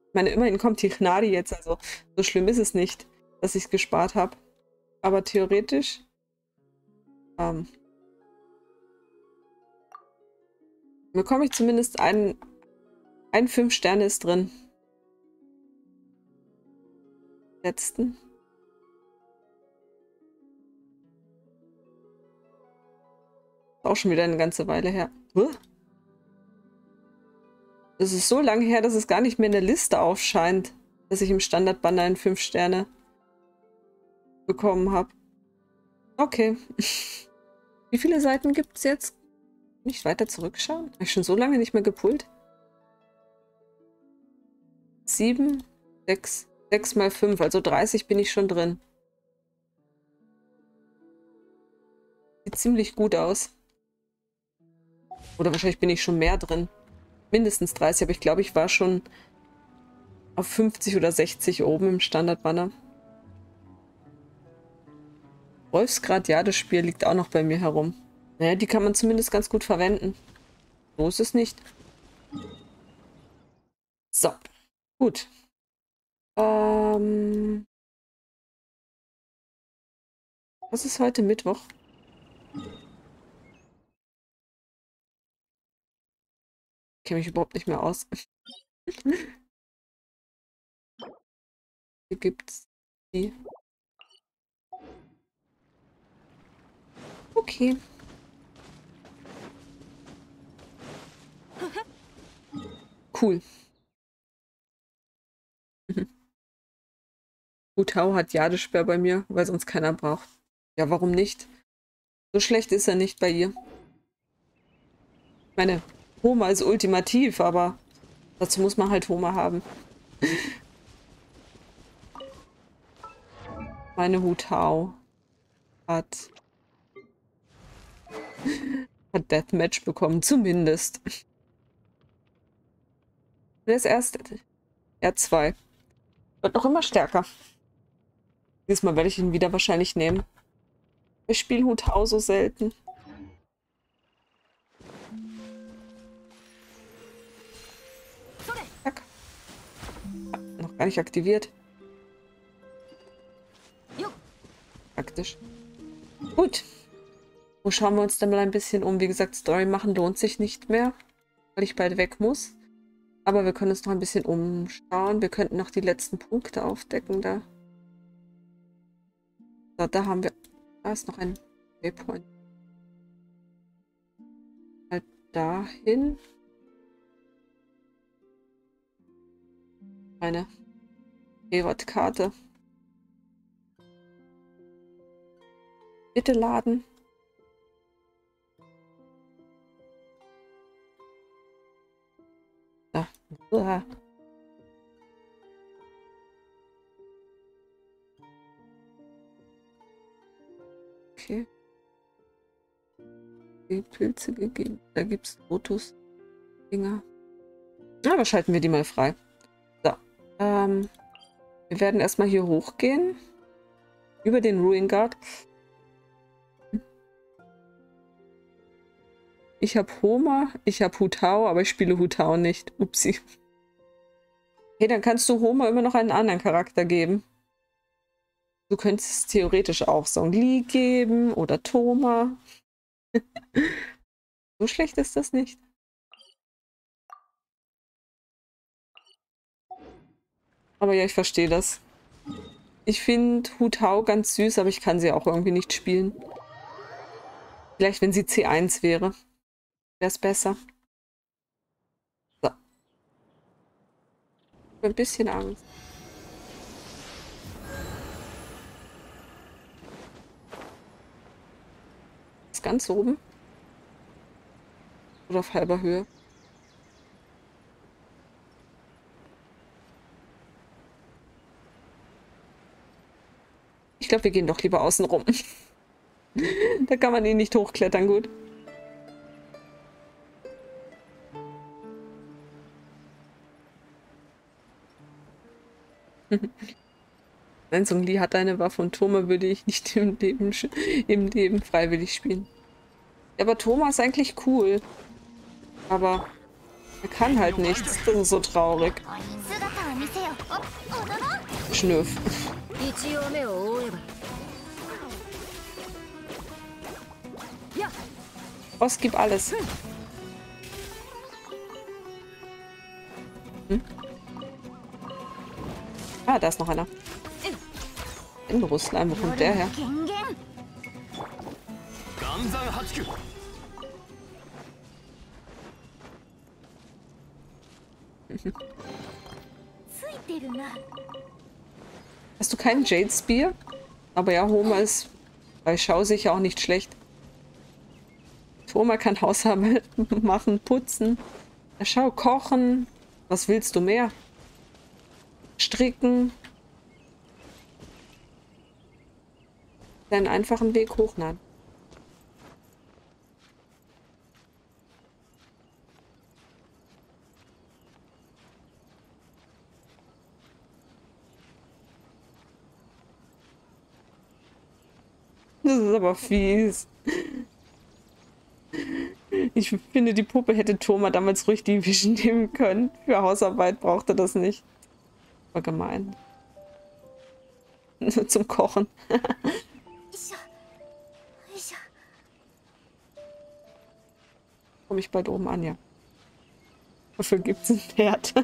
Ich meine, immerhin kommt die Gnade jetzt, also so schlimm ist es nicht, dass ich es gespart habe. Aber theoretisch ähm, bekomme ich zumindest einen, ein 5 Sterne ist drin. Letzten. Auch schon wieder eine ganze Weile her. Es ist so lange her, dass es gar nicht mehr in der Liste aufscheint, dass ich im Standardbanner in 5 Sterne bekommen habe. Okay. Wie viele Seiten gibt es jetzt? Nicht weiter zurückschauen? Habe ich schon so lange nicht mehr gepult? 7, 6, 6 mal 5, also 30 bin ich schon drin. Sieht ziemlich gut aus. Oder wahrscheinlich bin ich schon mehr drin. Mindestens 30, aber ich glaube, ich war schon auf 50 oder 60 oben im Standardbanner. Wolfsgrad, ja, das Spiel liegt auch noch bei mir herum. Naja, die kann man zumindest ganz gut verwenden. So ist es nicht. So, gut. Ähm, was ist heute Mittwoch? kenne mich überhaupt nicht mehr aus. Hier gibt's die. Okay. Cool. Utau hat Jadesperr bei mir, weil sonst keiner braucht. Ja, warum nicht? So schlecht ist er nicht bei ihr. Ich meine, Homer ist ultimativ, aber dazu muss man halt Homer haben. Meine Hutau hat hat Deathmatch bekommen, zumindest. Wer ist erst? R2. Wird noch immer stärker. Diesmal werde ich ihn wieder wahrscheinlich nehmen. Ich spiele Hutau so selten. Gar nicht aktiviert. Praktisch. Gut. Wo schauen wir uns dann mal ein bisschen um. Wie gesagt, Story machen lohnt sich nicht mehr, weil ich bald weg muss. Aber wir können uns noch ein bisschen umschauen. Wir könnten noch die letzten Punkte aufdecken da. So, da haben wir... Da ist noch ein Waypoint. Halt dahin. Meine Karte. Bitte laden. Uah. Okay. Die Pilze gegeben. Da gibt es Lotus-Dinger. Aber schalten wir die mal frei. So. Ähm, wir werden erstmal hier hochgehen. Über den Ruin Guard. Ich habe Homer, ich habe Hutao, aber ich spiele Hutao nicht. Upsi. Hey, dann kannst du Homer immer noch einen anderen Charakter geben. Du könntest theoretisch auch Song Lee geben oder Thoma. so schlecht ist das nicht. Aber ja, ich verstehe das. Ich finde Hutau ganz süß, aber ich kann sie auch irgendwie nicht spielen. Vielleicht, wenn sie C1 wäre, wäre es besser. So. Ich ein bisschen Angst. Ist ganz oben? Oder auf halber Höhe? Ich glaube, wir gehen doch lieber außen rum. da kann man ihn nicht hochklettern, gut. Nein, Sung Lee hat eine Waffe und Thoma würde ich nicht im Leben, im Leben freiwillig spielen. Ja, aber Thoma ist eigentlich cool. Aber er kann halt nichts. Das ist so traurig. Schnüff. Boss, gib alles. Hm? Ah, da ist noch einer. In Russland, wo kommt der her? Hast du keinen Jade Spear? Aber ja, Homer ist bei Schau sicher auch nicht schlecht. Homer kann Hausarbeit machen, putzen. Schau, kochen. Was willst du mehr? Stricken. Deinen einfachen Weg hoch, nein. Das ist aber fies. Ich finde, die Puppe hätte Thomas damals ruhig die Vision nehmen können. Für Hausarbeit brauchte das nicht. War gemein. Nur zum Kochen. Komme ich bald oben an, ja. Dafür gibt es einen Herd.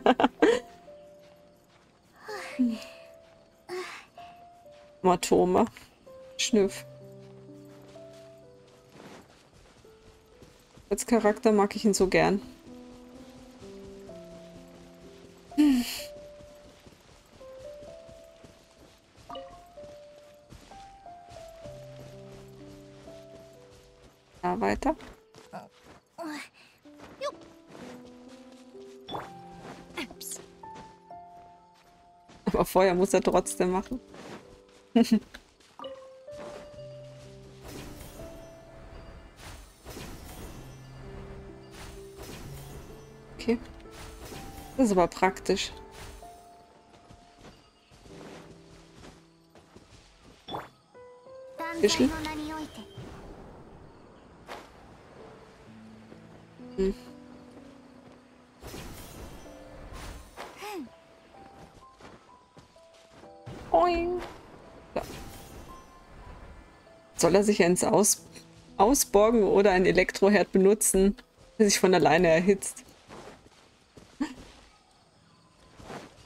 Matome. Schnüff. Als Charakter mag ich ihn so gern. Weiter. Aber Feuer muss er trotzdem machen. okay. Das ist aber praktisch. Fischl? Hm. Boing. Ja. Soll er sich ins Aus Ausborgen oder ein Elektroherd benutzen, der sich von alleine erhitzt?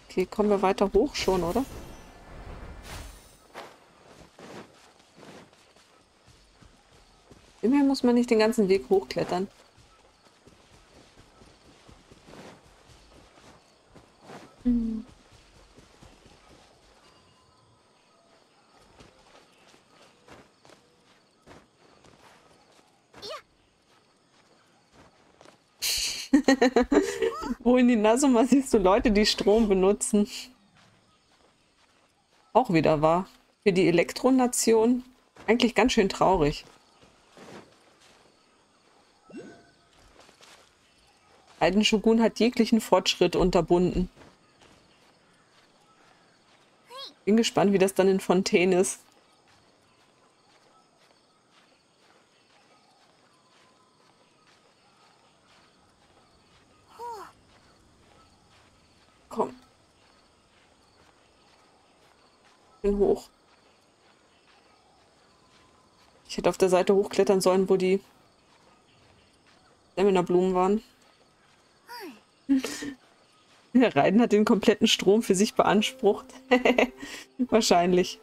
Okay, kommen wir weiter hoch schon, oder? Immerhin muss man nicht den ganzen Weg hochklettern. Hm. Wo in die Nasuma siehst du Leute, die Strom benutzen. Auch wieder wahr. Für die Elektronation eigentlich ganz schön traurig. Aiden Shogun hat jeglichen Fortschritt unterbunden. Bin gespannt, wie das dann in Fontaine ist. Komm. Bin hoch. Ich hätte auf der Seite hochklettern sollen, wo die Blumen waren. Der Reiden hat den kompletten Strom für sich beansprucht. Wahrscheinlich.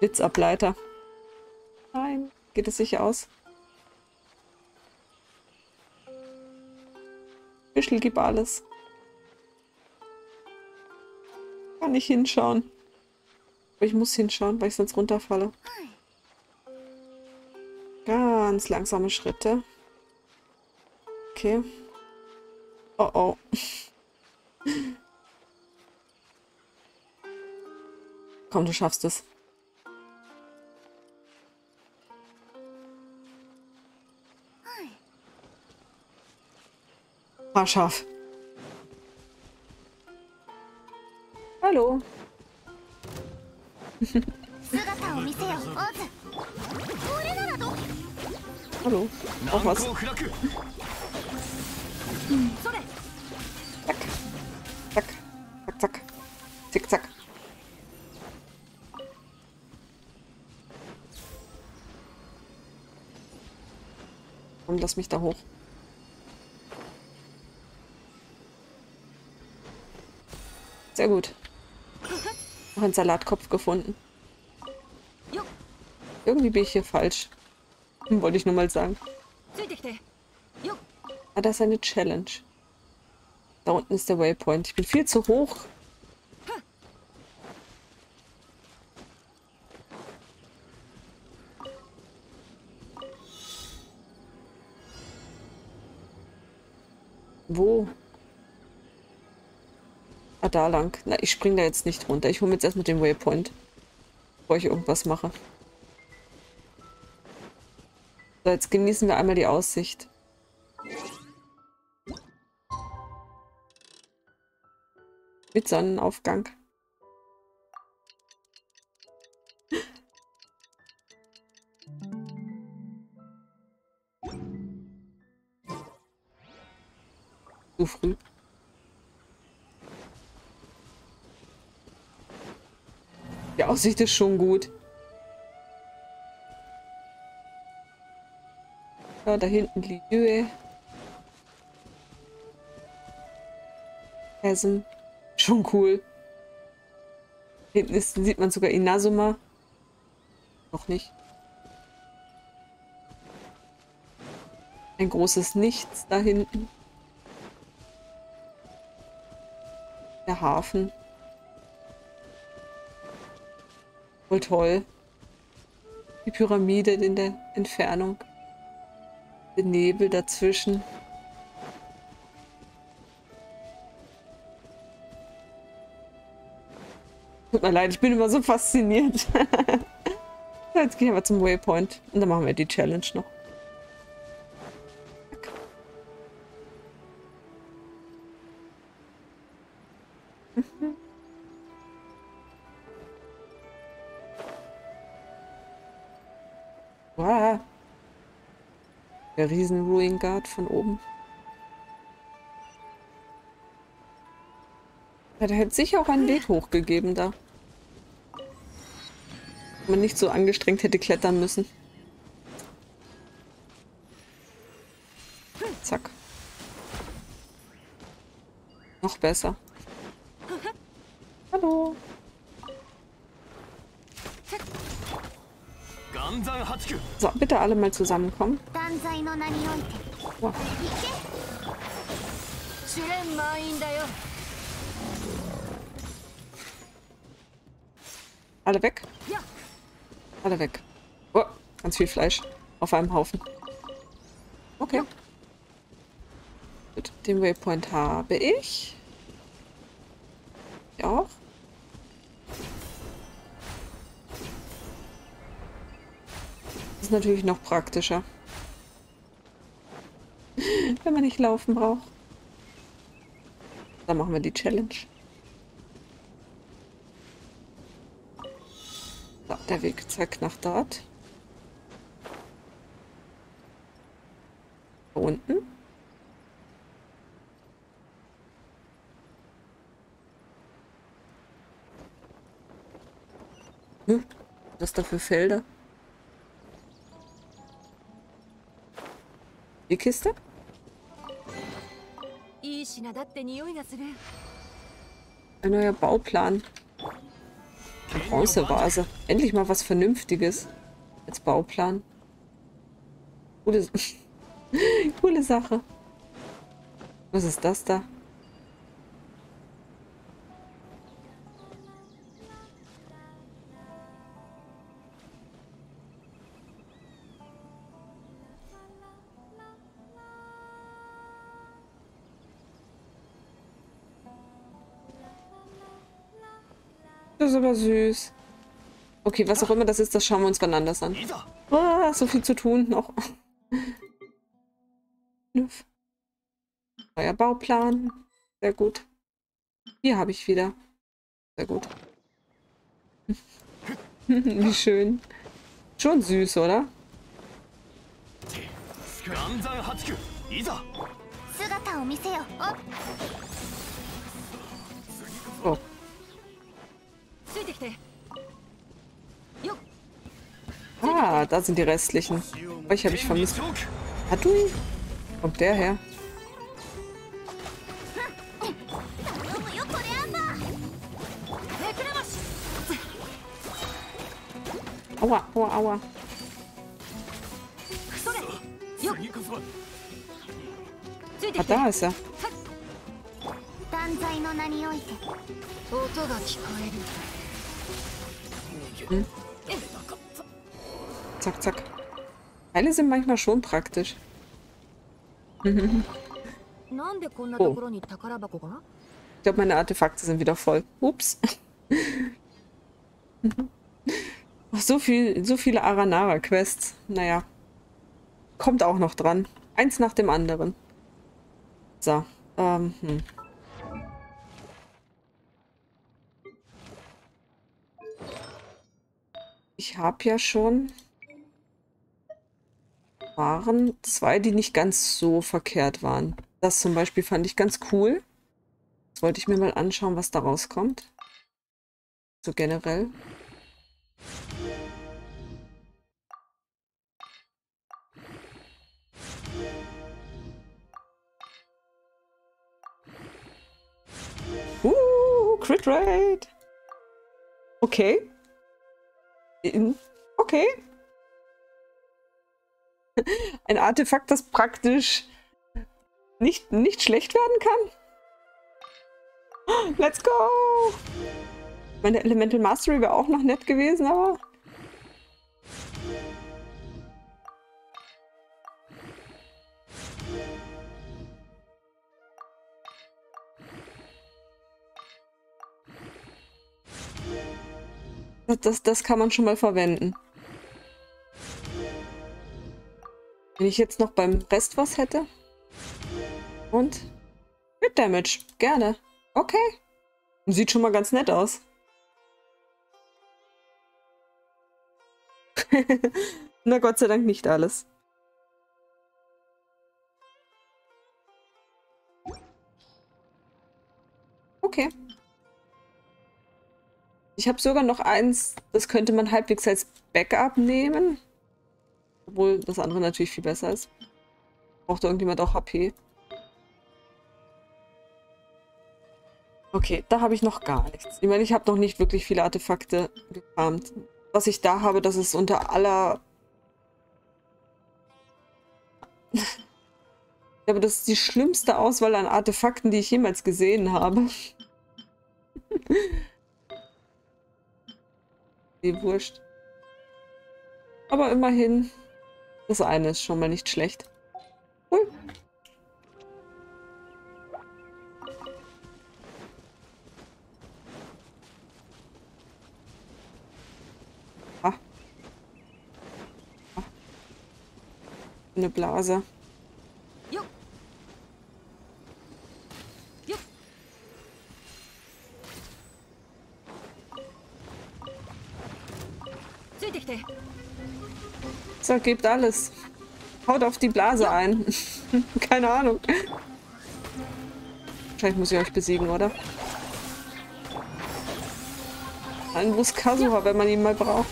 Blitzableiter. Nein, geht es sicher aus? Fischl, gib alles. Kann nicht hinschauen. Aber ich muss hinschauen, weil ich sonst runterfalle. Ganz langsame Schritte. Okay. Oh oh. Komm, du schaffst es. War scharf. Hallo. Hallo. Auch was. Zack. Zack. Zack, zack. Zick, zack. Und lass mich da hoch. Sehr gut. Noch einen Salatkopf gefunden. Irgendwie bin ich hier falsch. Wollte ich nur mal sagen. Ah, das ist eine Challenge. Da unten ist der Waypoint. Ich bin viel zu hoch. Da lang. Na, ich spring da jetzt nicht runter. Ich hole jetzt erstmal den Waypoint. Bevor ich irgendwas mache. So, jetzt genießen wir einmal die Aussicht. Mit Sonnenaufgang. Zu früh. Die Aussicht ist schon gut. Ja, da hinten liegt Höhe. Hessen. Schon cool. Hinten ist, sieht man sogar Inazuma. Noch nicht. Ein großes Nichts da hinten. Der Hafen. Voll toll. Die Pyramide in der Entfernung. Der Nebel dazwischen. Tut mir leid, ich bin immer so fasziniert. Jetzt gehen wir zum Waypoint und dann machen wir die Challenge noch. Riesen Ruin Guard von oben. Ja, der hätte sicher auch einen Weg hochgegeben da man nicht so angestrengt hätte klettern müssen. Zack. Noch besser. Hallo. So, bitte alle mal zusammenkommen. Alle weg? Ja. Alle weg. Oh, ganz viel Fleisch auf einem Haufen. Okay. Gut, den Waypoint habe ich. Ich auch. Das ist natürlich noch praktischer. Wenn man nicht laufen braucht. Dann machen wir die Challenge. So, der Weg zeigt nach dort. Da unten. Hm, was da für Felder? Die Kiste? Ein neuer Bauplan. Eine Bronzevase. Endlich mal was Vernünftiges als Bauplan. Coole, Coole Sache. Was ist das da? Das ist aber süß. Okay, was auch immer das ist, das schauen wir uns wann anders an. Oh, so viel zu tun noch. Neuer Bauplan. Sehr gut. Hier habe ich wieder. Sehr gut. Wie schön. Schon süß, oder? Ah, da sind die restlichen. Euch habe ich vermisst. Hatui? Kommt der her? Aua, aua, aua. Ah, da ist er. Hm. Zack, zack. Teile sind manchmal schon praktisch. oh. Ich glaube, meine Artefakte sind wieder voll. Ups. so viel, so viele Aranara-Quests. Naja. Kommt auch noch dran. Eins nach dem anderen. So. Ähm, hm. Ich habe ja schon waren zwei, die nicht ganz so verkehrt waren. Das zum Beispiel fand ich ganz cool. Jetzt wollte ich mir mal anschauen, was da rauskommt. So generell. Uh, Crit Rate. Okay. Okay. Ein Artefakt, das praktisch nicht, nicht schlecht werden kann. Let's go! Meine Elemental Mastery wäre auch noch nett gewesen, aber... Das, das kann man schon mal verwenden. Wenn ich jetzt noch beim Rest was hätte. Und? Crit Damage. Gerne. Okay. Sieht schon mal ganz nett aus. Na Gott sei Dank nicht alles. Okay. Ich habe sogar noch eins, das könnte man halbwegs als Backup nehmen. Obwohl das andere natürlich viel besser ist. Braucht irgendjemand auch HP? Okay, da habe ich noch gar nichts. Ich meine, ich habe noch nicht wirklich viele Artefakte gefarmt. Was ich da habe, das ist unter aller... ich glaube, das ist die schlimmste Auswahl an Artefakten, die ich jemals gesehen habe. die Wurst. Aber immerhin, das eine ist schon mal nicht schlecht. Cool. Ah. Ah. Eine Blase. So, gebt alles. Haut auf die Blase ein. Keine Ahnung. Wahrscheinlich muss ich euch besiegen, oder? Ein Buskasuha, wenn man ihn mal braucht.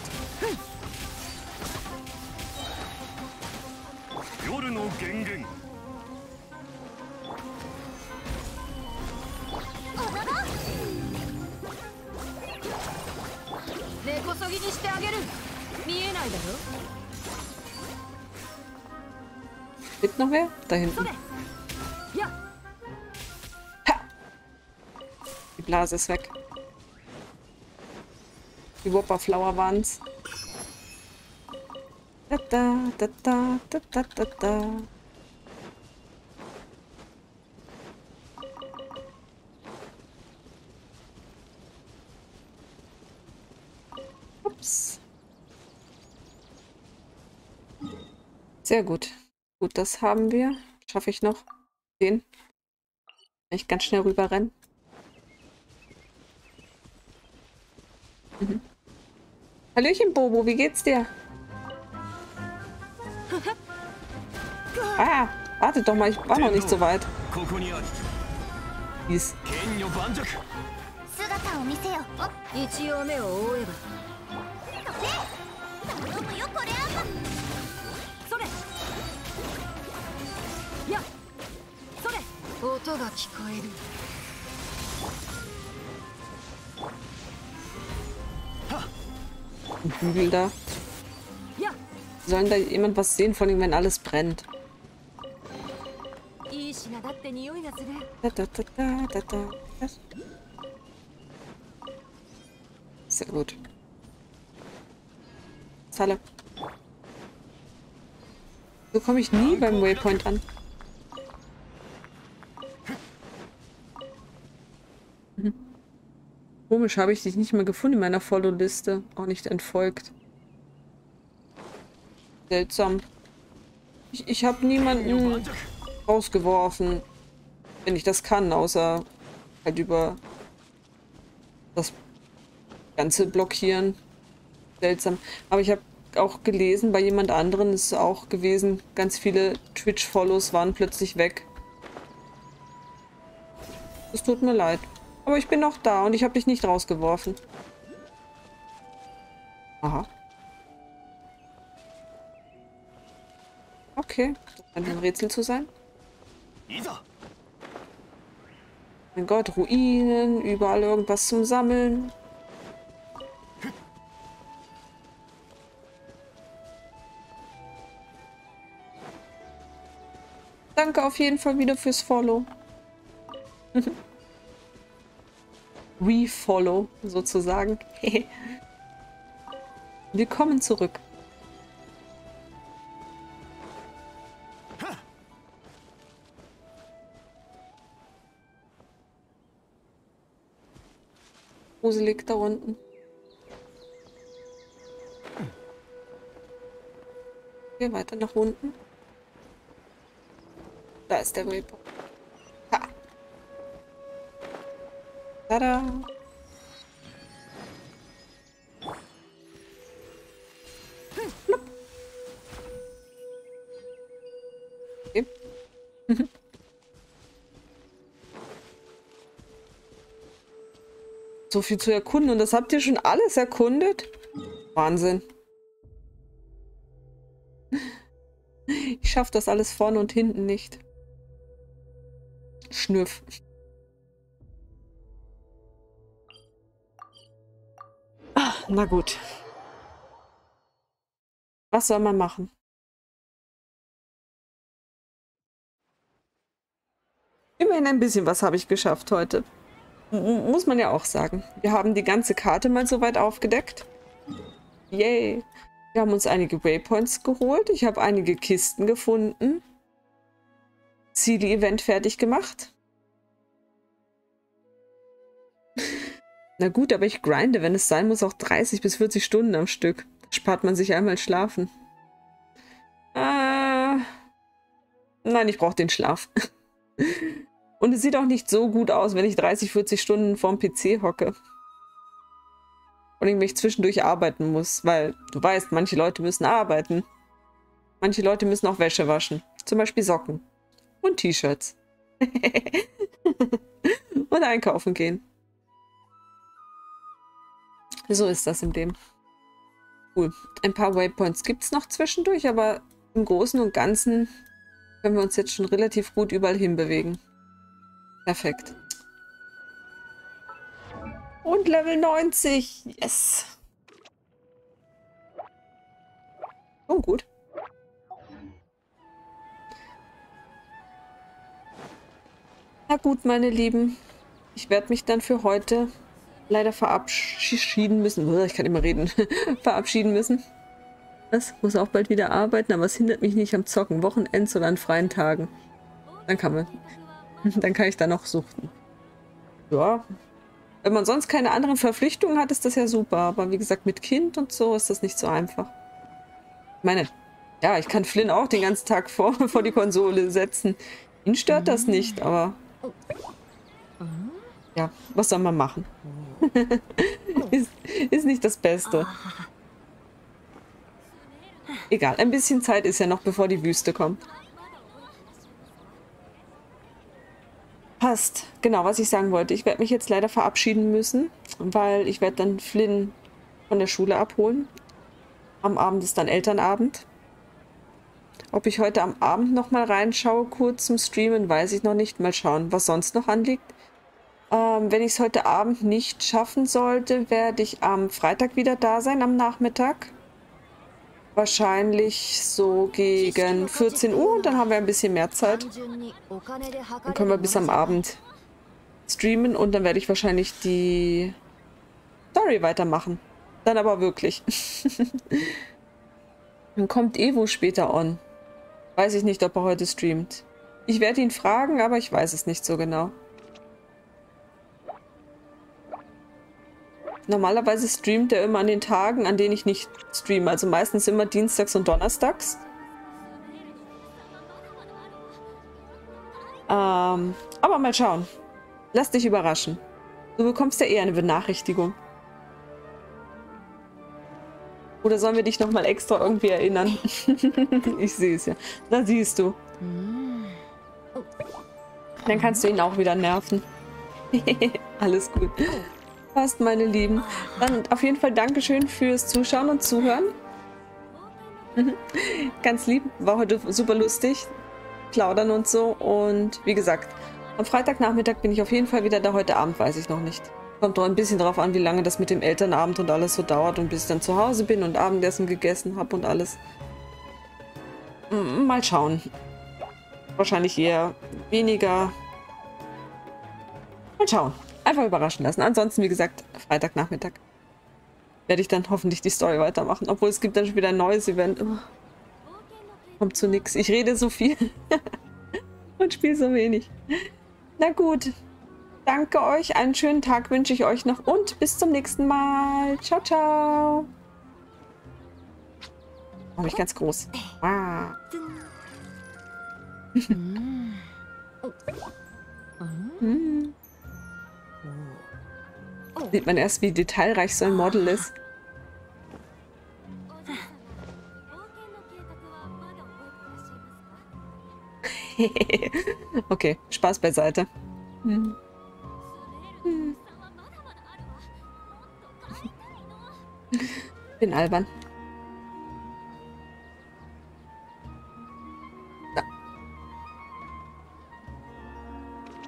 Gibt noch wer? Da hinten. Ha! Die Blase ist weg. Die Whopperflower waren's. Da da da da da da da da. Ups. Sehr gut. Gut, das haben wir. Schaffe ich noch. Den. Kann ich ganz schnell rüber rennen. Mhm. Hallöchen, Bobo, wie geht's dir? Ah, wartet doch mal, ich war noch nicht so weit. Dies. 音が聞こえる Hügel da. Sollen da jemand was sehen, von ihm, wenn alles brennt? Da, da, da, da, da, Sehr gut. Zahle. So komme ich nie beim Waypoint an. Komisch, habe ich dich nicht mehr gefunden in meiner Follow-Liste. Auch nicht entfolgt. Seltsam. Ich, ich habe niemanden rausgeworfen, wenn ich das kann, außer halt über das ganze Blockieren. Seltsam. Aber ich habe auch gelesen, bei jemand anderen ist es auch gewesen, ganz viele Twitch-Follows waren plötzlich weg. Es tut mir leid. Aber ich bin noch da und ich habe dich nicht rausgeworfen. Aha. Okay, scheint ein Rätsel zu sein. Mein Gott, Ruinen, überall irgendwas zum Sammeln. Danke auf jeden Fall wieder fürs Follow. Refollow sozusagen. Willkommen zurück. Gruselig da unten. Hier weiter nach unten. Da ist der Waypoint. Tada! Okay. so viel zu erkunden und das habt ihr schon alles erkundet? Wahnsinn. Ich schaffe das alles vorne und hinten nicht. Schnüff. Na gut. Was soll man machen? Immerhin ein bisschen was habe ich geschafft heute. Muss man ja auch sagen. Wir haben die ganze Karte mal so weit aufgedeckt. Yay. Wir haben uns einige Waypoints geholt. Ich habe einige Kisten gefunden. Ziele-Event fertig gemacht. Na gut, aber ich grinde, wenn es sein muss, auch 30 bis 40 Stunden am Stück. Spart man sich einmal schlafen. Ah. Nein, ich brauche den Schlaf. Und es sieht auch nicht so gut aus, wenn ich 30, 40 Stunden vorm PC hocke. Und ich mich zwischendurch arbeiten muss, weil du weißt, manche Leute müssen arbeiten. Manche Leute müssen auch Wäsche waschen. Zum Beispiel Socken. Und T-Shirts. und einkaufen gehen. So ist das im Leben. Cool. Ein paar Waypoints gibt es noch zwischendurch, aber im Großen und Ganzen können wir uns jetzt schon relativ gut überall hinbewegen. Perfekt. Und Level 90. Yes. Oh, gut. Na gut, meine Lieben. Ich werde mich dann für heute leider verabschieden müssen. Ich kann immer reden. verabschieden müssen. Das muss auch bald wieder arbeiten, aber es hindert mich nicht am Zocken. Wochenends oder an freien Tagen. Dann kann man Dann kann ich da noch suchen. Ja. Wenn man sonst keine anderen Verpflichtungen hat, ist das ja super. Aber wie gesagt, mit Kind und so ist das nicht so einfach. Ich meine, ja, ich kann Flynn auch den ganzen Tag vor, vor die Konsole setzen. Ihn stört das nicht, aber... Ja, was soll man machen? ist, ist nicht das Beste. Egal, ein bisschen Zeit ist ja noch, bevor die Wüste kommt. Passt. Genau, was ich sagen wollte. Ich werde mich jetzt leider verabschieden müssen, weil ich werde dann Flynn von der Schule abholen. Am Abend ist dann Elternabend. Ob ich heute am Abend noch mal reinschaue, kurz zum Streamen, weiß ich noch nicht. Mal schauen, was sonst noch anliegt. Ähm, wenn ich es heute Abend nicht schaffen sollte, werde ich am Freitag wieder da sein, am Nachmittag. Wahrscheinlich so gegen 14 Uhr und dann haben wir ein bisschen mehr Zeit. Dann können wir bis am Abend streamen und dann werde ich wahrscheinlich die Story weitermachen. Dann aber wirklich. dann kommt Evo später on. Weiß ich nicht, ob er heute streamt. Ich werde ihn fragen, aber ich weiß es nicht so genau. Normalerweise streamt er immer an den Tagen, an denen ich nicht streame. Also meistens immer dienstags und donnerstags. Ähm, aber mal schauen. Lass dich überraschen. Du bekommst ja eher eine Benachrichtigung. Oder sollen wir dich nochmal extra irgendwie erinnern? ich sehe es ja. Da siehst du. Dann kannst du ihn auch wieder nerven. Alles gut. Passt, meine Lieben. Dann auf jeden Fall Dankeschön fürs Zuschauen und Zuhören. Ganz lieb. War heute super lustig. Plaudern und so. Und wie gesagt, am Freitagnachmittag bin ich auf jeden Fall wieder da. Heute Abend weiß ich noch nicht. Kommt doch ein bisschen drauf an, wie lange das mit dem Elternabend und alles so dauert und bis ich dann zu Hause bin und Abendessen gegessen habe und alles. Mal schauen. Wahrscheinlich eher weniger. Mal schauen einfach überraschen lassen. Ansonsten, wie gesagt, Freitagnachmittag werde ich dann hoffentlich die Story weitermachen. Obwohl es gibt dann schon wieder ein neues Event. Oh, kommt zu nichts. Ich rede so viel und spiele so wenig. Na gut. Danke euch. Einen schönen Tag wünsche ich euch noch und bis zum nächsten Mal. Ciao, ciao. Mache ich ganz groß. Wow. hm. Sieht man erst, wie detailreich so ein Model ist. okay, Spaß beiseite. Hm. Hm. Bin albern.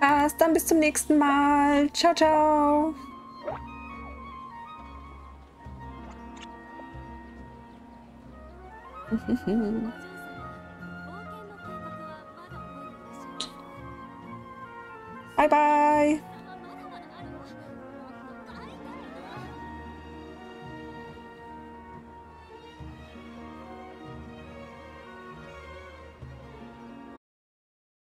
Passt, dann bis zum nächsten Mal. Ciao, ciao. Bye bye.